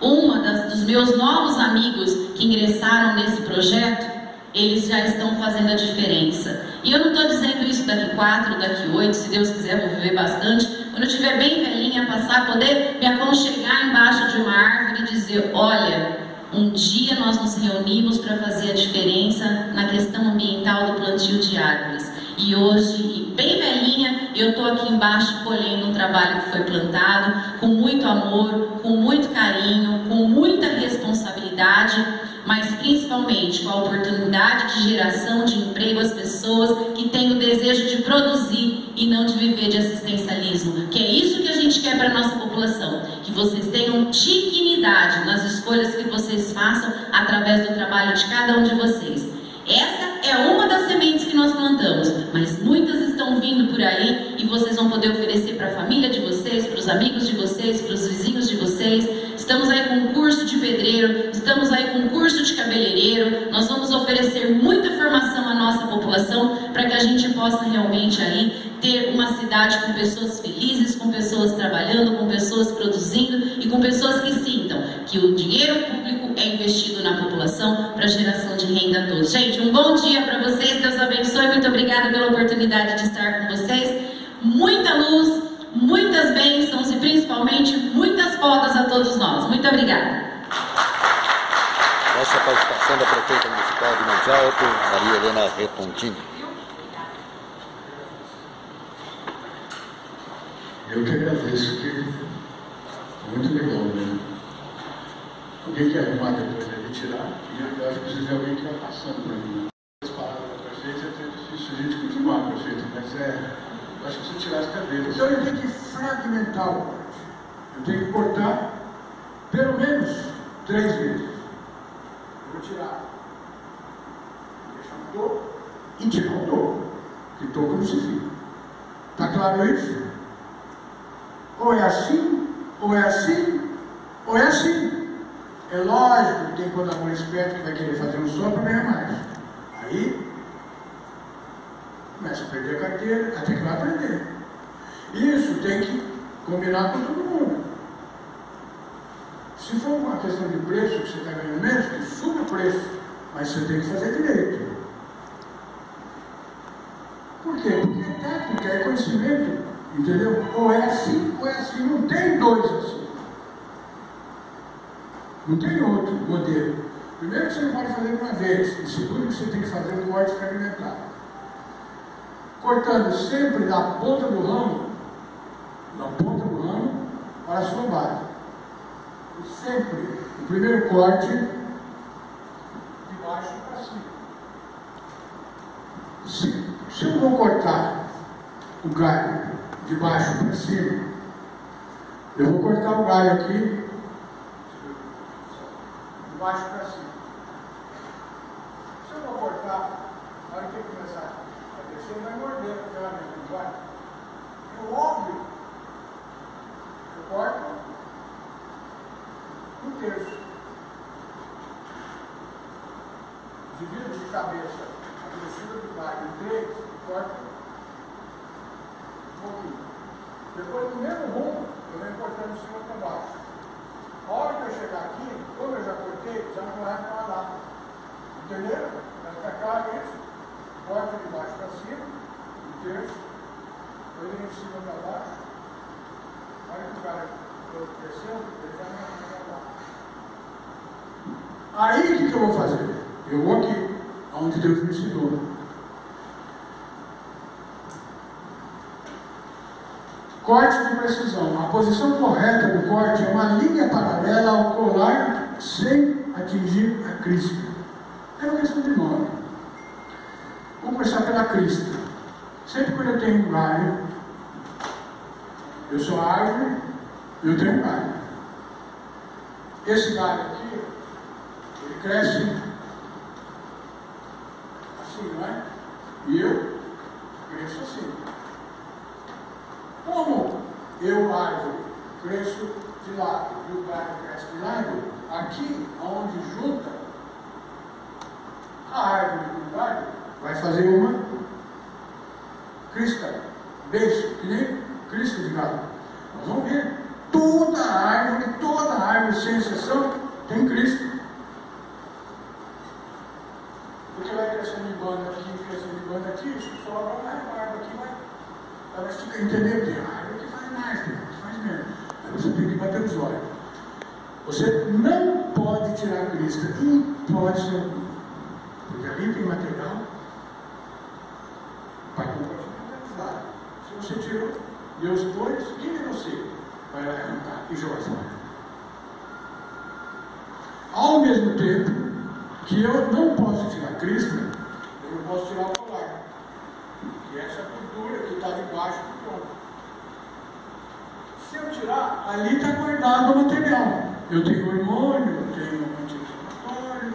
uma das, dos meus novos amigos que ingressaram nesse projeto, eles já estão fazendo a diferença. E eu não estou dizendo isso daqui quatro, daqui oito, se Deus quiser, vou viver bastante. Quando eu estiver bem velhinha, passar, poder me aconchegar embaixo de uma árvore e dizer: olha, um dia nós nos reunimos para fazer a diferença na questão ambiental do plantio de árvores. E hoje, bem velhinha, eu estou aqui embaixo colhendo um trabalho que foi plantado com muito amor, com muito carinho, com muita responsabilidade, mas principalmente com a oportunidade de geração de emprego às pessoas que têm o desejo de produzir e não de viver de assistencialismo. Que é isso que a gente quer para a nossa população. Que vocês tenham dignidade nas escolhas que vocês façam através do trabalho de cada um de vocês. Essa é uma das sementes que nós plantamos, mas muitas estão vindo por aí e vocês vão poder oferecer para a família de vocês, para os amigos de vocês, para os vizinhos de vocês. Estamos aí com curso de pedreiro, estamos aí com curso de cabeleireiro. Nós vamos oferecer muita formação à nossa população para que a gente possa realmente aí ter uma cidade com pessoas felizes, com pessoas trabalhando, com pessoas produzindo e com pessoas que sintam que o dinheiro público é investido na população para geração de renda a todos. Gente, um bom dia para vocês, Deus abençoe, muito obrigada pela oportunidade de estar com vocês. Muita luz, muitas bênçãos e principalmente muitas fotos a todos nós. Muito obrigada. Essa a participação da prefeita municipal de Monte Alto, Maria Helena Repontini. Eu que agradeço, que muito legal, né? Alguém quer arrumar depois de tirar? E eu acho que precisa de alguém que vai passando para mim. As palavras da prefeita é até difícil a gente continuar, prefeito, mas é. Eu acho que você tirar as cadeiras. Então eu tenho que fragmentar o corte. Eu tenho que cortar pelo menos três vezes. Eu vou tirar. Deixar um topo e tirar um topo. Que topo não se fica. Está claro isso? Ou é assim, ou é assim, ou é assim. É lógico que tem mão esperto que vai querer fazer um só para ganhar mais. Aí começa a perder a carteira, até que vai aprender. Isso tem que combinar com todo mundo. Se for uma questão de preço que você está ganhando menos, que suba o preço, mas você tem que fazer direito. Por quê? Porque é técnica, é conhecimento. Entendeu? Ou é assim, ou é assim. Não tem dois assim. Não tem outro modelo. Primeiro que você não pode fazer de uma vez, e segundo que você tem que fazer com corte fragmentado, Cortando sempre da ponta do ramo, da ponta do ramo, para a lombada. E sempre o primeiro corte de baixo para cima. Se, se eu vou cortar o galho de baixo para cima, eu vou cortar o galho aqui de baixo para cima. Se eu vou cortar, na hora que ele começar a descer, vai morder a ferramenta, não vai? E o óbvio, eu corto um terço. Divido de cabeça a grossura do galho em três e corto um pouquinho. Depois, no mesmo rumo, eu venho cortando de cima para baixo. A hora que eu chegar aqui, como eu já cortei, já não vai para lá. Entendeu? Vai ficar claro isso? Corta de baixo para cima, um terço, vem de cima para baixo. Hora que o cara descendo, ele já não vai para. Aí o que, que eu vou fazer? Eu vou aqui, onde Deus me ensinou. Corte de precisão. A posição correta do corte é uma linha paralela ao colar sem atingir a crista. É uma questão de nome. Vamos começar pela crista. Sempre quando eu tenho um galho, eu sou árvore, eu tenho um galho. Esse galho aqui, ele cresce assim, não é? E eu cresço assim. Como eu, árvore, cresço de lado e o galho cresce de lado, aqui, onde junta a árvore com o galho, vai fazer uma crista, beijo, que nem crista de galho. Nós vamos ver. Toda árvore, toda árvore, sem exceção, tem crista. Porque vai crescendo de banda aqui, crescendo de banda aqui, isso sobra mais, a árvore aqui vai. Ela fica que a árvore que faz mais, você tem que bater os olhos. Você não pode tirar a crista, em hipótese alguma. Porque ali tem material para compatibilizar. Se você tirou, Deus pôs, quem é você? Vai lá arrancar e jogar fora. Ao mesmo tempo que eu não posso tirar a crista, eu não posso tirar o colar. Que é essa cultura que está debaixo do tronco. Se eu tirar, ali está guardado o material. Eu tenho hormônio, eu tenho um anti-inflamatório,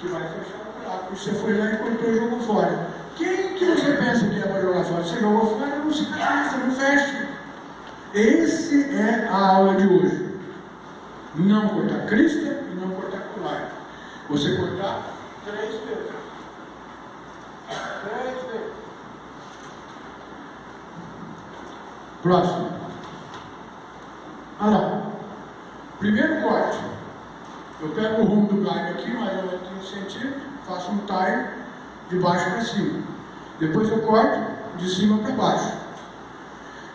que vai fechar o buraco. E você foi lá e cortou e jogou fora. Quem que você pensa que é para jogar fora? Você jogou fora, não cicatriza, não fecha. Esse é a aula de hoje. Não cortar crista e não cortar colar. Você cortar três vezes. Três vezes. Próximo. Olha lá. Primeiro corte. Eu pego o rumo do galho aqui, mais ou menos 30 centímetros, faço um tire de baixo para cima. Depois eu corto de cima para baixo.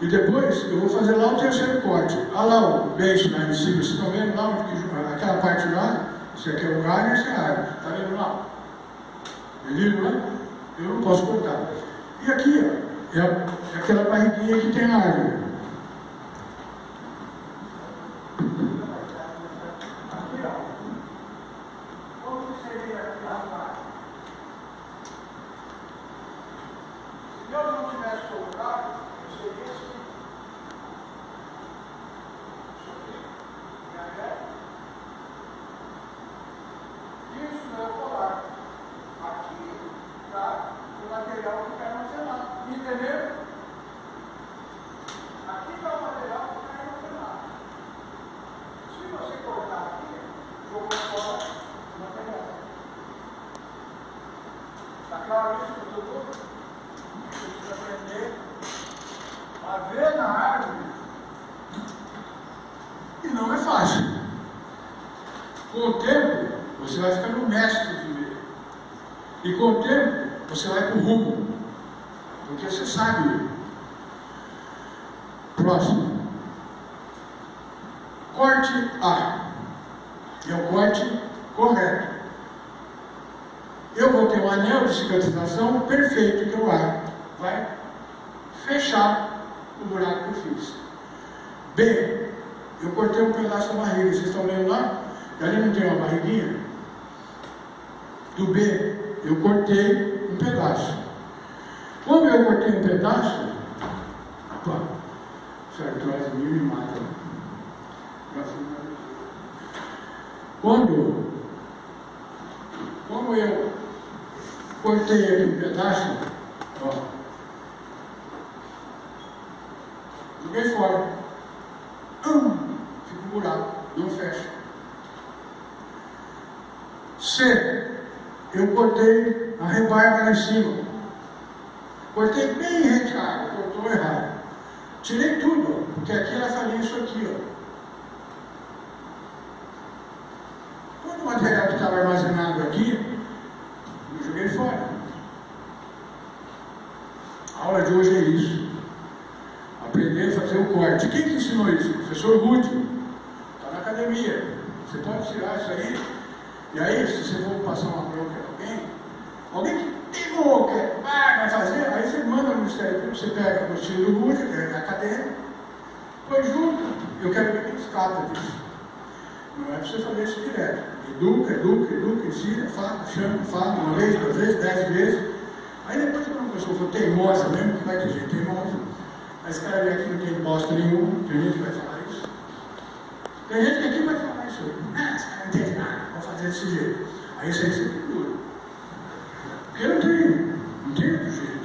E depois eu vou fazer lá o terceiro corte. Olha lá o lá em cima, vocês estão vendo lá onde que, aquela parte lá? Isso aqui é o galho e essa é a árvore. Está vendo lá? Viu, né? Eu não posso cortar. E aqui, ó, é, é aquela barriguinha que tem a árvore. Aqui, ó. Como que seria aqui a parte? Se Deus não tivesse colocado, eu seria assim. Isso aqui. E aí é. Isso é o colar. Aqui está o material que quer armazenar. Entendeu? Aqui está o material que quer armazenar. Se você cortar aqui, jogou fora o material. Está claro isso para todo mundo? Você precisa aprender a ver na árvore. E não é fácil. Com o tempo, você vai ficando mestre de ver. E com o tempo, você vai para o rumo. Porque você sabe ler. Próximo. Corte A. É o corte correto. Eu vou ter um anel de cicatrização perfeito que eu abro. Vai fechar o buraco que eu fiz. B. Eu da barriga. Vocês estão vendo lá? Ali não tem uma barriguinha? Do B, eu cortei um pedaço. Quando eu cortei um pedaço, atrás de mim e mata. Quando, como eu cortei aqui um pedaço, ó, joguei fora. Buraco, não fecha. C, eu cortei a rebarba lá em cima. Cortei bem reteado, cortou errado. Tirei tudo, porque aqui ela faria isso aqui, ó. Todo o material que estava armazenado aqui, eu joguei fora. A aula de hoje é isso. Aprender a fazer o corte. Quem que ensinou isso? Professor Ruth. Na. Você pode tirar isso aí. E aí, se você for passar uma bronca em alguém, alguém que pegou, quer, ah, vai fazer, aí você manda no Ministério Público, você pega a apostila do que é da academia, põe junto. Eu quero ver quem escapa disso. Não é para você fazer isso direto. Educa, educa, educa, ensina, fala, chama, fala, uma vez, duas vezes, dez vezes. Aí depois quando a pessoa for teimosa mesmo, que vai ter gente teimosa, mas cara aqui não tem bosta nenhuma, tem gente que vai falar isso. Tem gente que aqui vai falar. Não entende nada, vou fazer desse jeito. Aí você procura. Porque não tem, não tem outro jeito.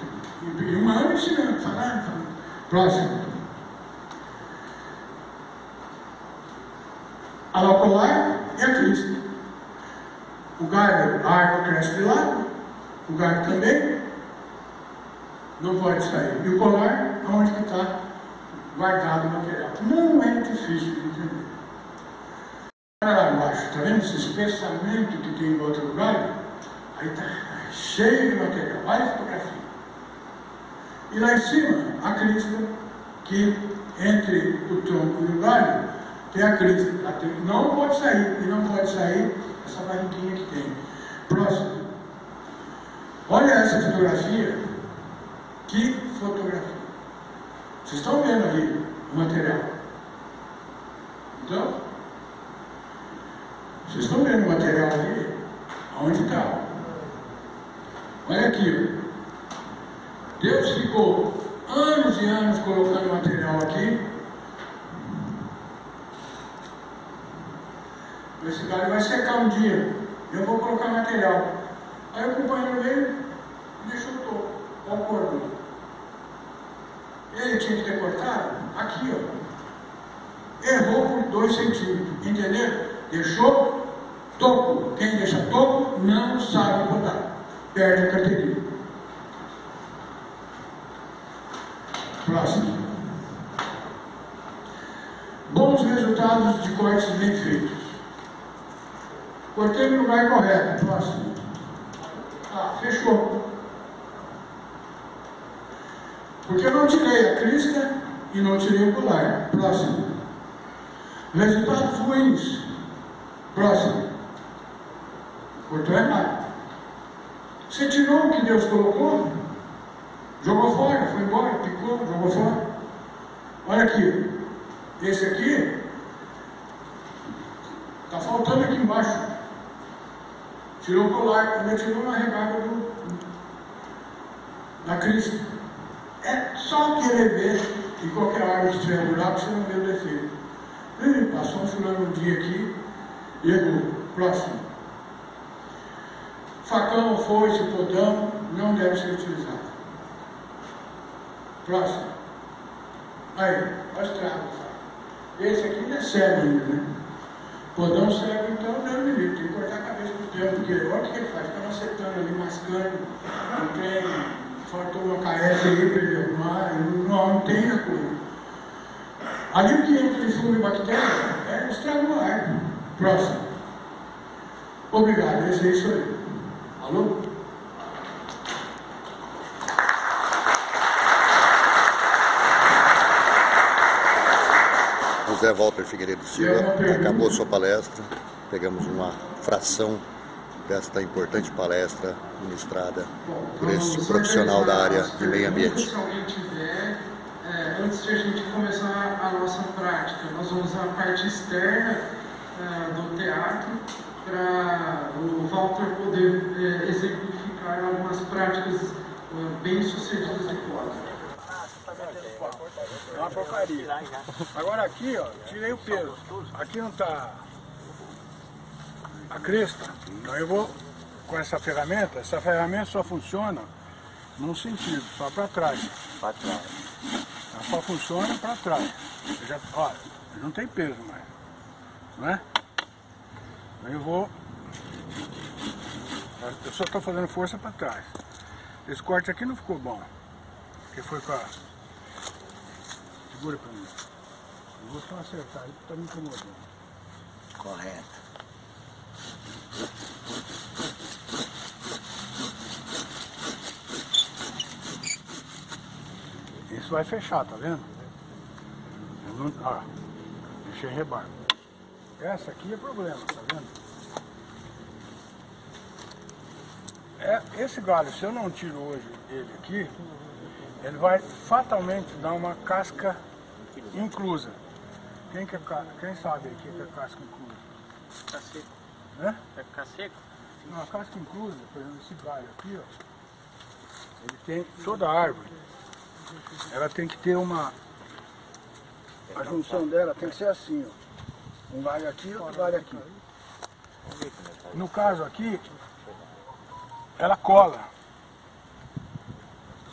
E uma hora ensinando, falando. Próximo. A locular e a crista. O galho, a árvore cresce de lado, o galho também não pode sair. E o colar, onde que está guardado o material. Não é difícil de entender. Olha lá embaixo, está vendo esse espessamento que tem em do galho? Aí está cheio de material. Olha a fotografia. E lá em cima, a crista, que entre o tronco e o galho, tem a crista. Não pode sair, e não pode sair essa barriguinha que tem. Próximo. Olha essa fotografia. Que fotografia. Vocês estão vendo ali o material? Então, o material ali? Aonde está? Olha aqui. Deus ficou anos e anos colocando material aqui Esse galho vai secar um dia. Eu vou colocar material. Aí o companheiro veio e deixou todo. O corpo. Ele tinha que ter cortado aqui, ó. Errou por dois centímetros. Entendeu? Deixou toco. Quem deixa toco não sabe rodar. Perde a carteirinha. Próximo. Bons resultados de cortes bem feitos. Cortei no lugar correto. Próximo. Ah, fechou. Porque eu não tirei a crista e não tirei o colar. Próximo. Resultados ruins. Próximo. Cortou errado. Você tirou o que Deus colocou? Jogou fora, foi embora, picou, jogou fora. Olha aqui. Esse aqui está faltando aqui embaixo. Tirou o colar, ainda tirou uma rebarba do, da Cristo. É só querer ver que qualquer árvore que tiver buraco, você não vê o defeito. Ih, passou um fulano um dia aqui, errou. Próximo. Facão, foice, podão não deve ser utilizado. Próximo. Aí, olha. Esse aqui ainda é cego ainda, né? Podão cego, então, não me livre, tem que cortar a cabeça do tempo, porque olha o que ele faz, fica macetando ali, mascando, não tem, faltou uma KF aí para ele arrumar, não, não tem a coisa. Ali o que entra de fungo e bactéria é estrago a árvore. Próximo. Obrigado, esse é isso aí. Alô? José Walter Figueiredo Silva, acabou sua palestra. Pegamos uma fração desta importante palestra ministrada por este profissional da área de meio ambiente. É, antes de a gente começar a nossa prática, nós vamos a parte externa é, do teatro para o Walter poder é, exemplificar algumas práticas bem-sucedidos e fortes. É uma porcaria. Agora aqui, ó, tirei o peso. Aqui não tá a crista. Então eu vou com essa ferramenta, essa ferramenta só funciona num sentido, só para trás. Para trás. Ela só funciona para trás. Eu já, ó, não tem peso mais. Não é? Aí eu vou. Eu só estou fazendo força para trás. Esse corte aqui não ficou bom. Porque foi com a. Segura para mim. Eu vou só acertar aí porque tá me incomodando. Correto. Isso vai fechar, tá vendo? Eu não, ó, deixei rebarba. Essa aqui é problema, tá vendo? É, esse galho, se eu não tiro hoje ele aqui, ele vai fatalmente dar uma casca inclusa. Quem, que é, quem sabe o que é casca inclusa? Fica seco. Né? Vai ficar seco? Não, a casca inclusa, por exemplo, esse galho aqui, ó, ele tem toda a árvore. Ela tem que ter uma. A junção dela tem que ser assim, ó. Um galho aqui outro galho aqui. No caso aqui, ela cola.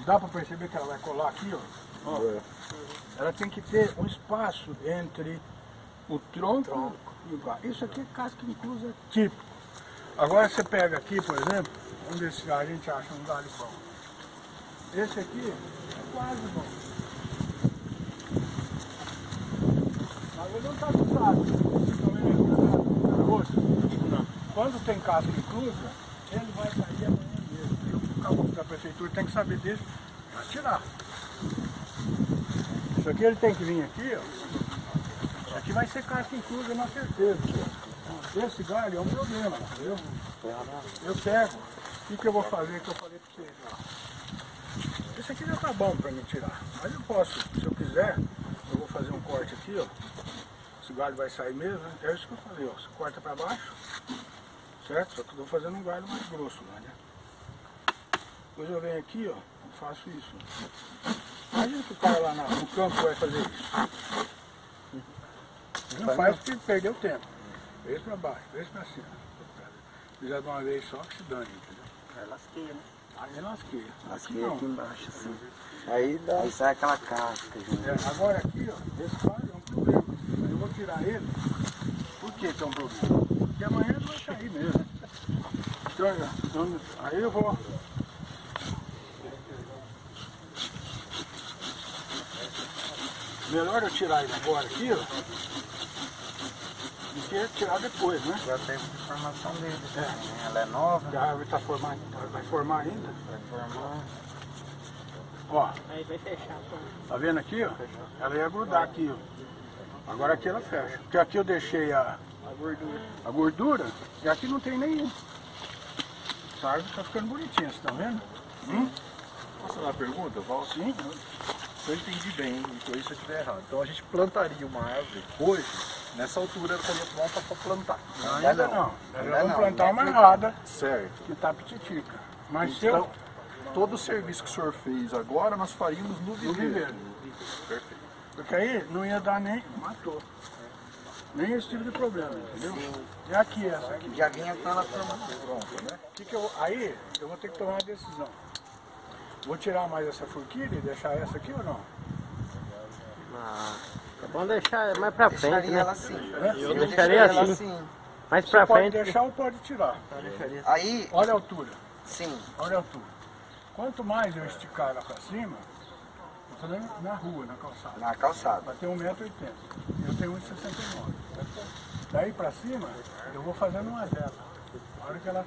Dá para perceber que ela vai colar aqui, ó. Ó. Ela tem que ter um espaço entre o tronco e o galho. Isso aqui é casca inclusa típico. Agora você pega aqui, por exemplo, desses galhos a gente acha um galho bom. Esse aqui é quase bom. Quando tem casca inclusa, ele vai sair amanhã mesmo. E o caboclo da prefeitura tem que saber disso para tirar. Isso aqui ele tem que vir aqui, ó. Isso aqui vai ser casca inclusa na certeza. Esse galho é um problema, entendeu? Eu pego. O que, que eu vou fazer que eu falei para vocês lá? Esse aqui já tá bom para me tirar. Mas eu posso, se eu quiser, eu vou fazer um corte aqui, ó. Esse galho vai sair mesmo, né? É isso que eu falei, ó. Você corta para baixo, certo? Só que eu tô fazendo um galho mais grosso lá, né? Depois eu venho aqui, ó, e faço isso. Imagina que o cara lá no campo vai fazer isso. Não faz porque perdeu tempo. Vez para baixo, vez para cima. Fizer de uma vez só que se dane, entendeu? É lasqueia, né? Aí lasqueia. Aqui Lasqueia não. aqui embaixo, assim. Aí dá. Aí sai aquela casca, gente. É, agora aqui, ó, esse galho é um problema. Eu vou tirar ele. Por que que é um problema? Porque amanhã ele vai cair mesmo. Então, aí eu vou. Melhor eu tirar ele agora aqui, ó. Do que tirar depois, né? Já tem informação dele. É. né? Ela é nova, Que a árvore tá formando, vai formar ainda. vai formar. Ó, Aí vai fechar. Tá vendo aqui, ó? Ela ia grudar aqui, ó. Agora aqui ela fecha. Porque aqui eu deixei a, A gordura. a gordura e aqui não tem nenhum. Essa árvore tá ficando bonitinha, você tá vendo? Hum? Posso fazer uma pergunta, Val? Sim. Se eu entendi bem e corrija se eu estiver errado. Então a gente plantaria uma árvore hoje, nessa altura quando eu volta para plantar. Ainda não. Nós Ainda vamos não. plantar uma errada Certo. que tá pititica. Mas se eu... Então, todo o serviço que o senhor fez agora, nós faríamos no No viveiro. viveiro. Perfeito. Porque aí não ia dar nem... Matou. Nem esse tipo de problema, entendeu? E aqui essa aqui. Já vinha com ela formada. Pronto, né? Que que eu, aí eu vou ter que tomar uma decisão. Vou tirar mais essa forquilha e deixar essa aqui ou não? Ah, é bom deixar mais pra frente, Deixaria né? ela assim. Eu deixaria ela assim. Mais Você pra pode frente. deixar ou pode tirar. Aí, Olha a altura, sim, olha a altura. Quanto mais eu esticar ela para cima, na rua, na calçada, na calçada. vai ter 1,80m. Eu tenho 1,69m. Daí para cima, eu vou fazendo uma vela. A hora que ela.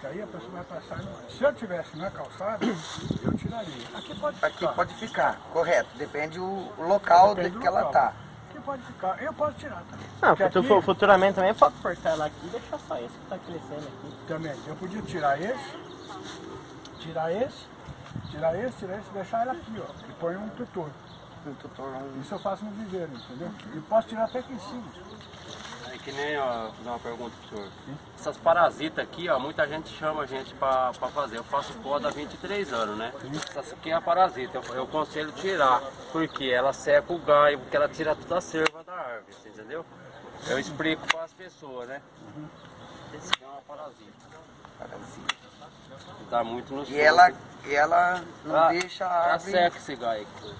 Que aí a pessoa vai passar. no- Se eu tivesse na calçada, eu tiraria. Aqui pode ficar. Aqui pode ficar, correto. Depende o local Depende de do que ela local. tá. Aqui pode ficar. Eu posso tirar também. Não, Porque futu- aqui- futuramente também pode cortar ela aqui e deixar só esse que tá crescendo aqui. Também. Eu podia tirar esse, tirar esse, tirar esse, tirar esse, deixar ela aqui, ó. E põe um tutor. Um tutor, um- Isso eu faço no viveiro, entendeu? E posso tirar até aqui em cima. que nem, ó, vou fazer uma pergunta pro senhor. Essas parasitas aqui, ó, muita gente chama a gente pra, pra fazer. Eu faço poda há 23 anos, né? Essa aqui é a parasita, eu, eu aconselho tirar, porque ela seca o galho, porque ela tira toda a serva da árvore, entendeu? Eu explico para as pessoas, né? Esse aqui é uma parasita. Parasita. Dá muito no E ela, e ela não Ela- deixa a Ela árvore... seca esse galho aqui.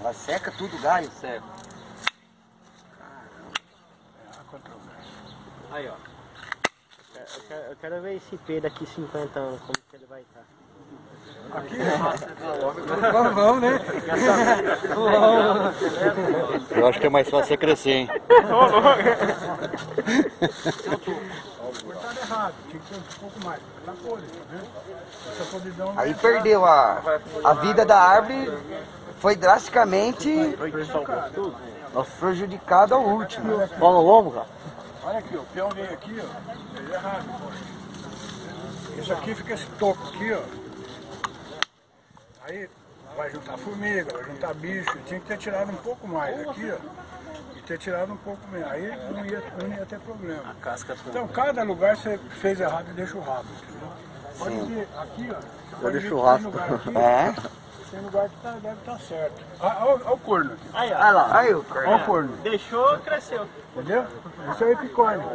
Ela seca tudo o galho? Seca. Aí, ó. Eu quero, eu quero ver esse P daqui 50 anos, como que ele vai estar. Vamos, vamos, né? Eu acho que é mais fácil você crescer, hein? (laughs) Cortado errado, tinha que ser um pouco mais. Tá podre, tá vendo? Aí entrar. perdeu a, a vida da árvore, foi drasticamente prejudicada ao último. No lombo, cara. Olha aqui, ó, o peão veio aqui, ó. Fez errado. Isso aqui fica esse toco aqui, ó. Aí vai juntar formiga, vai juntar bicho. Tinha que ter tirado um pouco mais aqui, ó. Ter tirado um pouco menos. Aí não ia, não ia ter problema. A casca toda. Então, cada lugar você fez errado e deixa o rabo, entendeu? Pode ver, aqui, ó. churrasco. Tem lugar aqui, É? tem lugar que tá, deve estar certo. Ah, Olha o corno aqui. Aí, ó. Olha lá. Aí o Olha o corno. Deixou, cresceu. Entendeu? Esse é o epicórnio.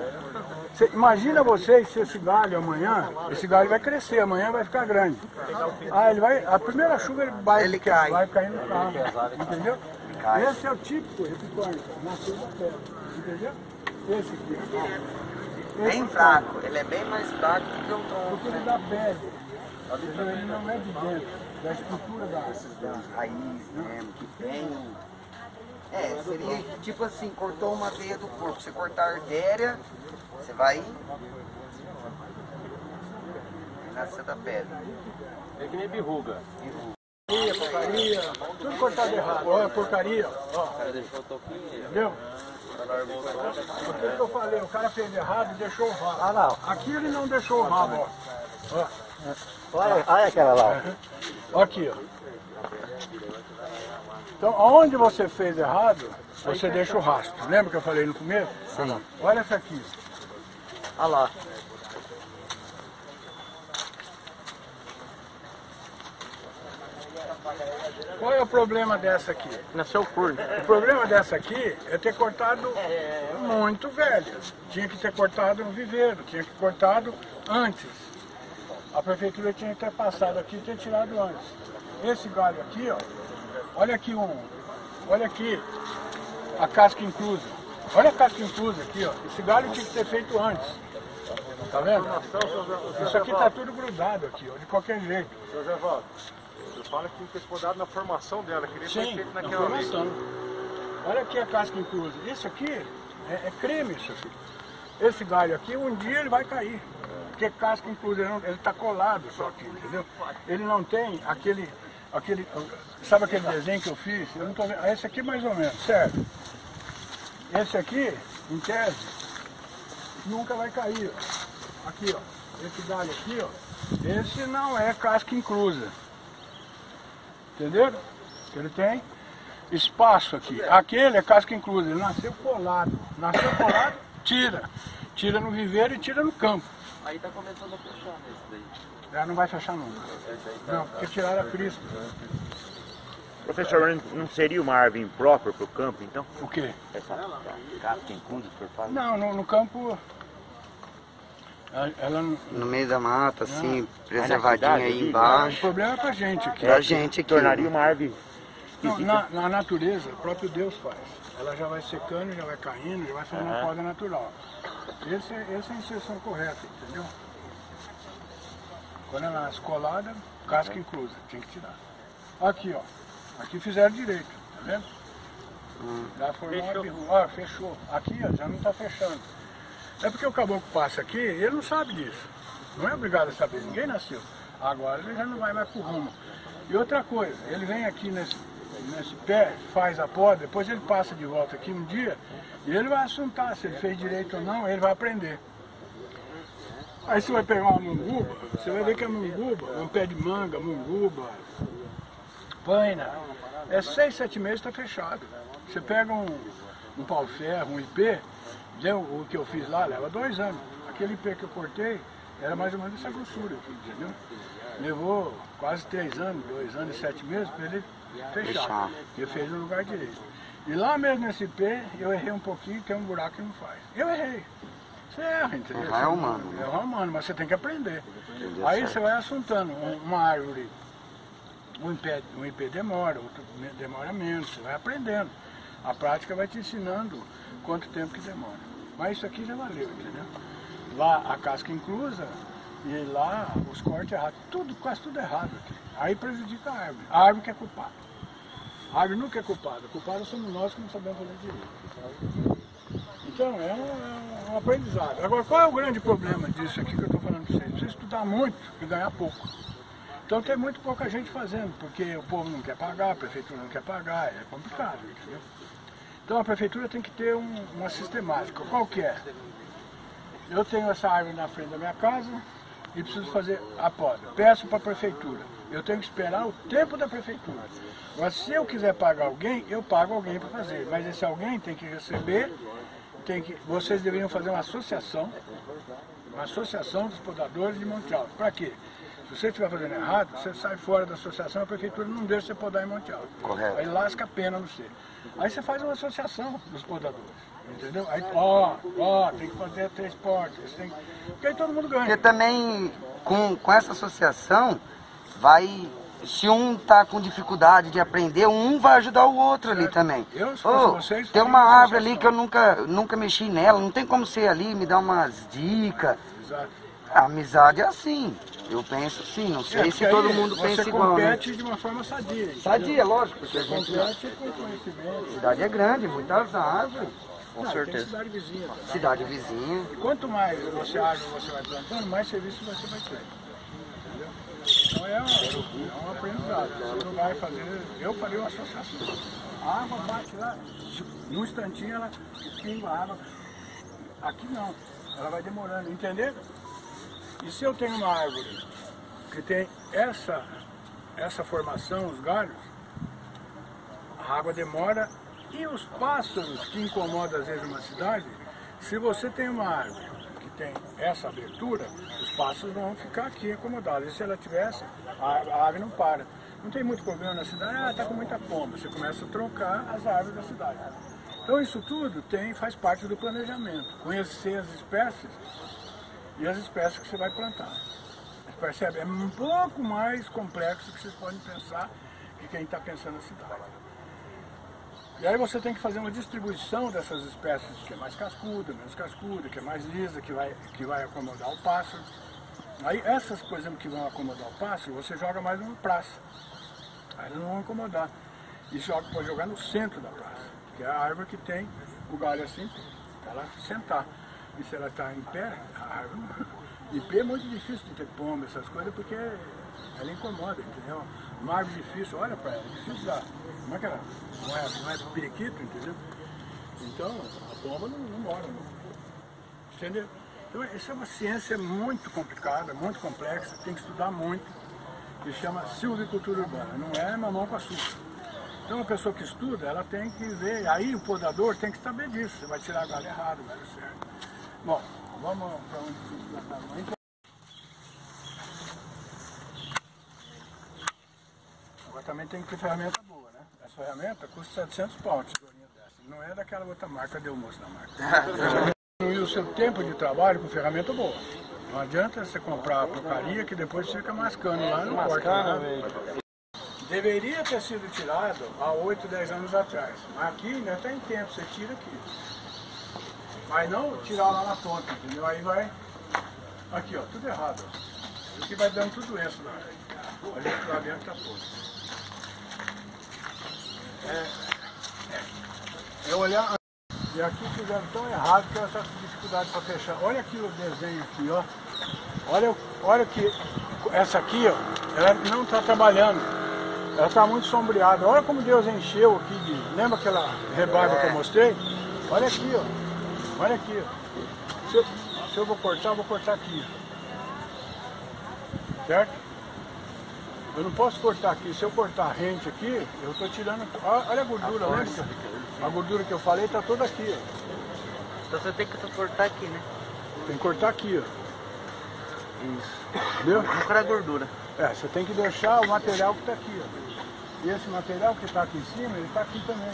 Você- imagina vocês se esse galho amanhã, esse galho vai crescer, amanhã vai ficar grande. Ah, ele vai, a primeira chuva ele vai, Ele cai. vai cair no carro. Entendeu? Esse é o típico epicórnio, nasceu da terra. Entendeu? Esse aqui. ó. Bem aqui, fraco, ele é bem mais fraco do que o tronco. Porque ele dá pele. Entendeu? Ele não é de dentro, da estrutura da da raiz mesmo, que tem. É, seria tipo assim, cortou uma veia do corpo. Você cortar a artéria, você vai nascer da pele. É que nem berruga. Porcaria, tudo cortado errado. Olha a porcaria, ó. O cara deixou o toquinho aí, Entendeu? que eu falei, o cara fez errado e deixou o rabo. Ah, não. Aqui ele não deixou o rabo, ó. Ó, Olha, olha aquela lá. ó aqui, ó. Então, aonde você fez errado, você deixa o rastro. Lembra que eu falei no começo? Sim. Olha essa aqui. Olha lá. Qual é o problema dessa aqui? Nasceu curto. O problema dessa aqui é ter cortado muito velho. Tinha que ter cortado no viveiro, tinha que ter cortado antes. A prefeitura tinha que ter passado aqui e ter tirado antes. Esse galho aqui, ó, olha aqui um, olha aqui a casca inclusa. Olha a casca inclusa aqui, ó. Esse galho tinha que ter feito antes. Tá vendo? Isso aqui tá tudo grudado aqui, ó, de qualquer jeito. Seu Zé Valdo, você fala que tem que ter cuidado na formação dela, queria ter Sim, feito na naquela lei. formação. Olha aqui a casca inclusa. Isso aqui é, é creme, isso aqui. Esse galho aqui, um dia ele vai cair. Porque casca inclusa, ele está colado só aqui, entendeu? Ele não tem aquele, aquele. Sabe aquele desenho que eu fiz? Eu não tô vendo. Esse aqui mais ou menos, certo? Esse aqui, em tese, nunca vai cair. Ó. Aqui, ó. Esse galho aqui, ó. Esse não é casca inclusa. Entenderam? Ele tem espaço aqui. Aquele é casca inclusa, ele nasceu colado. Nasceu colado, tira. Tira no viveiro e tira no campo. Aí tá começando a fechar nesse daí. Já não vai fechar nunca. Não, porque tiraram a crista. Professor, não seria uma árvore imprópria para o campo, então? O quê? Essa casca inclusa, o senhor fala? Não, no, no campo. Ela, No meio da mata, assim, na preservadinha aí ali, o embaixo. problema é pra gente aqui. Pra gente aqui. Tornaria uma árvore Não, na, na natureza, o próprio Deus faz. Ela já vai secando, já vai caindo, já vai fazendo uma poda natural. Esse, essa é a inserção correta, entendeu? Quando ela nasce colada, casca inclusa, tinha que tirar. Aqui, ó. Aqui fizeram direito, tá vendo? Já formou uma birru- Ó, fechou. Aqui, ó, já não tá fechando. É porque o caboclo passa aqui ele não sabe disso. Não é obrigado a saber, ninguém nasceu. Agora ele já não vai mais pro rumo. E outra coisa, ele vem aqui nesse, nesse pé, faz a poda, depois ele passa de volta aqui um dia e ele vai assuntar se ele fez direito ou não, ele vai aprender. Aí você vai pegar uma munguba, você vai ver que a munguba, um pé de manga, munguba, paina, é seis, sete meses está fechado. Você pega um, um pau-ferro, um IP, Deu, o que eu fiz lá leva dois anos. Aquele ipê que eu cortei era mais ou menos essa grossura aqui, entendeu? Levou quase três anos, dois anos e sete meses para ele fechar. Eu fez no lugar direito. E lá mesmo nesse pé, eu errei um pouquinho, tem um buraco que não faz. Eu errei. Você erra, entendeu? Errar é humano, né? Errar é humano, mas você tem que aprender. Aí você vai assuntando um- uma árvore. Um IP, um IP demora, outro demora menos, você vai aprendendo. A prática vai te ensinando quanto tempo que demora. Mas isso aqui já valeu, entendeu? Lá a casca inclusa e lá os cortes errados. Tudo, quase tudo errado aqui. Aí prejudica a árvore. A árvore que é culpada. A árvore nunca é culpada. Culpada somos nós que não sabemos fazer direito. Então, é um, é um aprendizado. Agora, qual é o grande problema disso aqui que eu estou falando para vocês? Precisa estudar muito e ganhar pouco. Então tem muito pouca gente fazendo, porque o povo não quer pagar, a prefeitura não quer pagar, é complicado, entendeu? Então a prefeitura tem que ter um- uma sistemática. Qual que é? Eu tenho essa árvore na frente da minha casa e preciso fazer a poda. Peço para a prefeitura. Eu tenho que esperar o tempo da prefeitura. Agora, se eu quiser pagar alguém, eu pago alguém para fazer. Mas esse alguém tem que receber, tem que, vocês deveriam fazer uma associação, uma associação dos podadores de Monte Alto. Para quê? Se você estiver fazendo errado, você sai fora da associação, a prefeitura não deixa você podar em Monte Alto. Correto. Aí lasca a pena no você. Aí você faz uma associação dos podadores. Entendeu? Aí, ó, ó, tem que fazer três portas. Tem... Porque aí todo mundo ganha. Porque também com, com essa associação vai. Se um tá com dificuldade de aprender, um vai ajudar o outro ali também. Eu, se Ô, vocês, tem uma árvore ali que eu nunca, nunca mexi nela, não tem como ser ali, me dar umas dicas. Exato. A amizade é assim. Eu penso assim, não sei É, se todo mundo você pensa igual. Né? compete de uma forma sadia. entendeu? Sadia, lógico, porque a Você gente. compete com conhecimento. A cidade é grande, muitas árvores. Com certeza. cidade vizinha. tá? Cidade vizinha. E quanto mais você árvore você vai plantando, mais serviço você vai ter. Entendeu? Então é um, é um aprendizado. Você não vai fazer. Eu faria uma associação. A água bate lá, num instantinho ela pinga a água. Aqui não. Ela vai demorando, entendeu? E se eu tenho uma árvore que tem essa, essa formação, os galhos, a água demora e os pássaros que incomodam às vezes uma cidade, se você tem uma árvore que tem essa abertura, os pássaros vão ficar aqui incomodados. E se ela tivesse, a, a árvore não para. Não tem muito problema na cidade, ah, está com muita pomba. Você começa a trocar as árvores da cidade. Então isso tudo tem, faz parte do planejamento. Conhecer as espécies e as espécies que você vai plantar. Percebe? É um pouco mais complexo que vocês podem pensar que quem está pensando na cidade. E aí você tem que fazer uma distribuição dessas espécies que é mais cascuda, menos cascuda, que é mais lisa, que vai, que vai acomodar o pássaro. Aí essas, por exemplo, que vão acomodar o pássaro, você joga mais numa praça. Aí elas não vão incomodar. E joga, pode jogar no centro da praça, que é a árvore que tem o galho assim, para ela sentar. E se ela está em pé, a árvore não. Em pé é muito difícil de ter pomba, essas coisas, porque ela incomoda, entendeu? Uma árvore difícil, olha para ela, difícil da. Como é que ela. Não é, não é periquito, entendeu? Então, a pomba não, não mora, não. Entendeu? Então, isso é uma ciência muito complicada, muito complexa, tem que estudar muito, que chama silvicultura urbana, não é mamão com açúcar. Então, a pessoa que estuda, ela tem que ver, aí o podador tem que saber disso, você vai tirar a galha errada, vai certo. Bom, vamos para onde estamos. Então, Agora também tem que ter ferramenta boa, né? Essa ferramenta custa 700 pau, uma tesourinha dessa. Não é daquela outra marca, deu moço da marca. (laughs) E o seu tempo de trabalho com ferramenta boa. Não adianta você comprar a porcaria que depois fica mascando lá no corte. Né? Deveria ter sido tirado há 8, 10 anos atrás. Aqui ainda tem tempo, você tira aqui. Mas não tirar lá na ponta, entendeu? Aí vai. Aqui, ó, tudo errado. ó. Isso aqui vai dando tudo isso lá. Olha que lá dentro tá podre. É, eu olhar e aqui fizeram tão errado que eu essa dificuldade para fechar. Olha aqui o desenho aqui, ó. Olha, olha que essa aqui, ó, ela não está trabalhando. Ela está muito sombreada. Olha como Deus encheu aqui de. Lembra aquela rebarba que eu mostrei? Olha aqui, ó. Olha aqui, ó. Se eu, se eu vou cortar, eu vou cortar aqui. Certo? Eu não posso cortar aqui. Se eu cortar rente aqui, eu estou tirando. Olha olha a gordura, lembra? que- A gordura que eu falei está toda aqui. Ó. Então você tem que cortar aqui, né? Tem que cortar aqui, ó. Isso. Entendeu? Não quero a gordura. É, você tem que deixar o material que está aqui, ó. E esse material que está aqui em cima, ele está aqui também,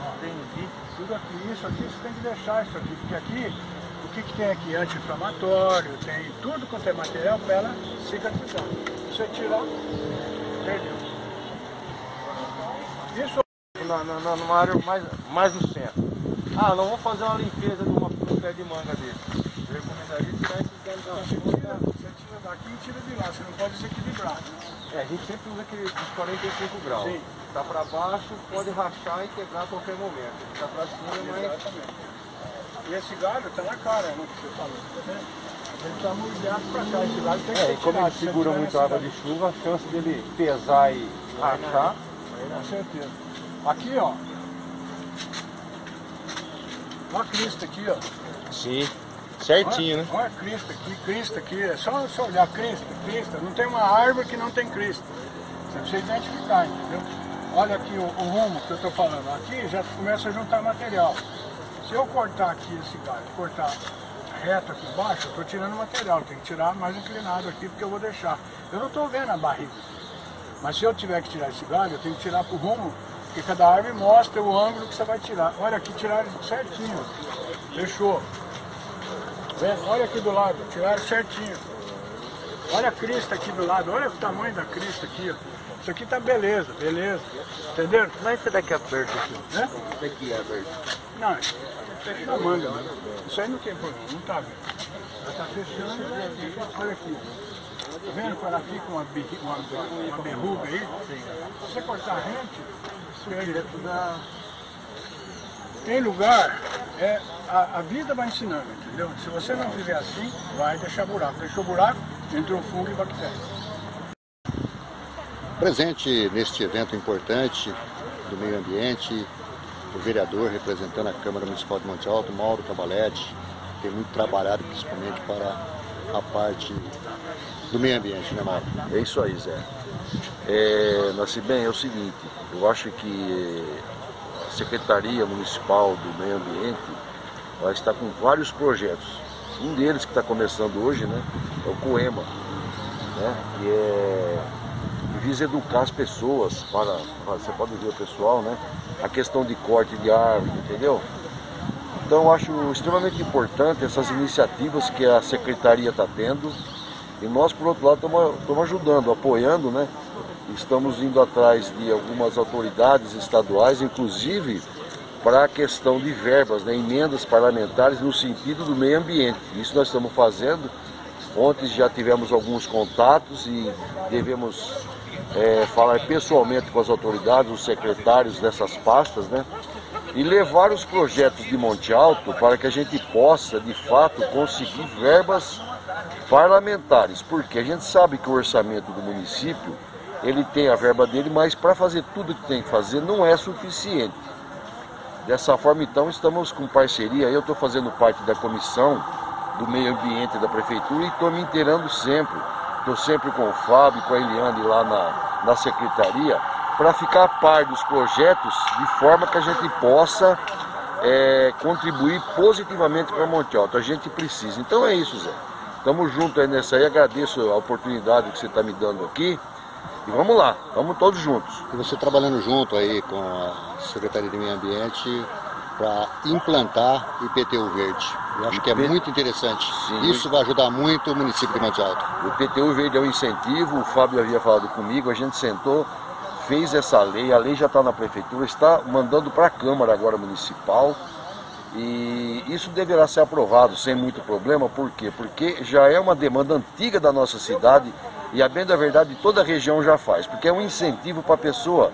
ó. Entendi. Tudo aqui, isso aqui você tem que deixar isso aqui, porque aqui, o que, que tem aqui? Anti-inflamatório, tem tudo quanto é material para ela cicatrizar. Se você tirar, perdeu. Isso na, na, numa área mais, mais no centro. Ah, não vou fazer uma limpeza de uma, um pé de manga desse. Eu recomendaria tirar esses danos da daqui e tira de lá, você não pode desequilibrar. É, a gente sempre usa aquele dos 45 graus. Sim. Tá pra baixo, pode rachar e quebrar a qualquer momento. Tá pra cima, mas. Exatamente. E esse galho tá na cara, né, que você falou, tá vendo? Ele tá molhado pra cá, esse galho tem que É, ser como ele segura muito água de chuva, a chance dele pesar e rachar. Com certeza. Aqui, ó. Olha a crista aqui, ó. Sim, certinho, né? Olha, olha a crista aqui, crista aqui. É só você olhar crista, crista. Não tem uma árvore que não tem crista. Você precisa identificar, entendeu? Olha aqui o, o rumo que eu estou falando. Aqui já começa a juntar material. Se eu cortar aqui esse galho, cortar reto aqui embaixo, eu estou tirando material. Tem que tirar mais inclinado aqui porque eu vou deixar. Eu não estou vendo a barriga. Mas se eu tiver que tirar esse galho, eu tenho que tirar pro rumo, porque cada árvore mostra o ângulo que você vai tirar. Olha aqui, tiraram certinho. Fechou. Olha aqui do lado, tiraram certinho. Olha a crista aqui do lado, olha o tamanho da crista aqui, ó. Isso aqui tá beleza, beleza. Entenderam? Mas esse daqui é aberto aqui. Né? Esse daqui é aberto. Não, isso aqui na manga, né? Isso aí não tem problema, não tá. Ela tá fechando, olha aqui. Tá vendo quando ela fica uma, berri- uma, uma berruga aí? Se você cortar rente, perde da... Tem lugar, é, a, a vida vai ensinando, entendeu? Se você não fizer assim, vai deixar buraco. Deixou buraco, entrou fungo e bactéria. Presente neste evento importante do meio ambiente, o vereador representando a Câmara Municipal de Monte Alto, Mauro Cavalete, tem muito trabalhado principalmente para a parte do meio ambiente, né Mauro? É isso aí, Zé. É, Nascimento, é o seguinte, eu acho que Secretaria Municipal do Meio Ambiente vai estar com vários projetos. Um deles que está começando hoje né, é o COEMA, né, que é que visa educar as pessoas para, para- você pode ver o pessoal, né? A questão de corte de árvore, entendeu? Então acho extremamente importante essas iniciativas que a Secretaria está tendo e nós, por outro lado, estamos ajudando, apoiando, né? Estamos indo atrás de algumas autoridades estaduais, inclusive para a questão de verbas, né? emendas parlamentares no sentido do meio ambiente. Isso nós estamos fazendo. Ontem já tivemos alguns contatos e devemos é, falar pessoalmente com as autoridades, os secretários dessas pastas, né? E levar os projetos de Monte Alto para que a gente possa, de fato, conseguir verbas parlamentares, porque a gente sabe que o orçamento do município ele tem a verba dele, mas para fazer tudo que tem que fazer não é suficiente. Dessa forma, então, estamos com parceria. Eu estou fazendo parte da comissão do meio ambiente da prefeitura e estou me inteirando sempre. Estou sempre com o Fábio, com a Eliane lá na, na secretaria, para ficar a par dos projetos de forma que a gente possa é, contribuir positivamente para Monte Alto. A gente precisa. Então é isso, Zé. Estamos juntos aí nessa aí. Agradeço a oportunidade que você está me dando aqui. E vamos lá, vamos todos juntos. E você trabalhando junto aí com a Secretaria de Meio Ambiente para implantar IPTU verde. Eu acho que é muito interessante. Sim. Isso vai ajudar muito o município de Monte Alto. O PTU Verde é um incentivo, o Fábio havia falado comigo, a gente sentou, fez essa lei, a lei já está na prefeitura, está mandando para a Câmara agora municipal. E isso deverá ser aprovado sem muito problema, por quê? Porque já é uma demanda antiga da nossa cidade e, a bem da verdade, toda a região já faz, porque é um incentivo para a pessoa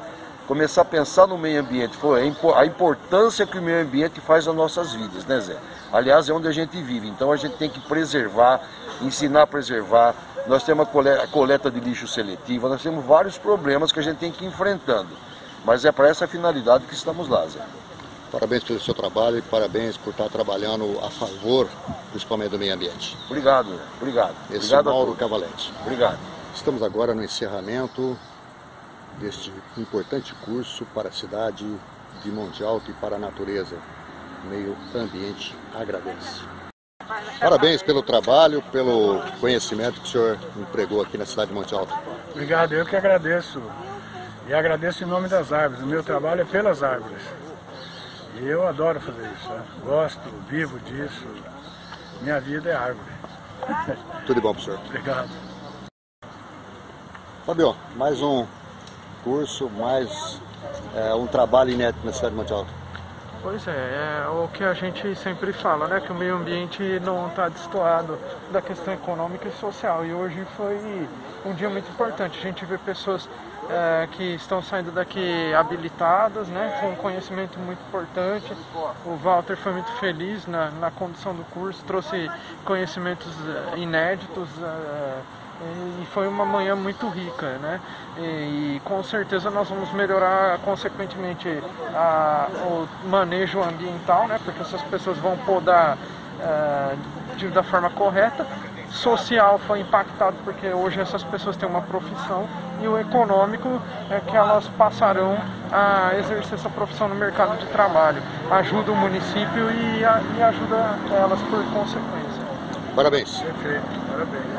começar a pensar no meio ambiente, a impo- a importância que o meio ambiente faz nas nossas vidas, né Zé? Aliás, é onde a gente vive, então a gente tem que preservar, ensinar a preservar. Nós temos a coleta de lixo seletiva, nós temos vários problemas que a gente tem que ir enfrentando. Mas é para essa finalidade que estamos lá, Zé. Parabéns pelo seu trabalho e parabéns por estar trabalhando a favor, principalmente do meio ambiente. Obrigado, obrigado. Esse obrigado é Mauro. Cavalete. Obrigado. Estamos agora no encerramento deste importante curso para a cidade de Monte Alto e para a natureza. Meio Ambiente agradece. Parabéns pelo trabalho, pelo conhecimento que o senhor empregou aqui na cidade de Monte Alto. Obrigado, eu que agradeço. E agradeço em nome das árvores. O meu trabalho é pelas árvores. E eu adoro fazer isso. Né? Gosto, vivo disso. Minha vida é árvore. (laughs) Tudo de bom pro senhor. Obrigado. Fabio, mais um curso, mais é, um trabalho inédito na cidade de Monte Alto. Pois é, é o que a gente sempre fala, né? Que o meio ambiente não está destoado da questão econômica e social. E hoje foi um dia muito importante. A gente vê pessoas é, que estão saindo daqui habilitadas, né? Com um conhecimento muito importante. O Walter foi muito feliz na, na condução do curso, trouxe conhecimentos é, inéditos. É, e foi uma manhã muito rica, né? E, e, com certeza nós vamos melhorar consequentemente a, o manejo ambiental, né? Porque essas pessoas vão podar uh, de, da forma correta. Social foi impactado porque hoje essas pessoas têm uma profissão e o econômico é que elas passarão a exercer essa profissão no mercado de trabalho. Ajuda o município e, a, e ajuda elas por consequência. Parabéns. Perfeito, parabéns.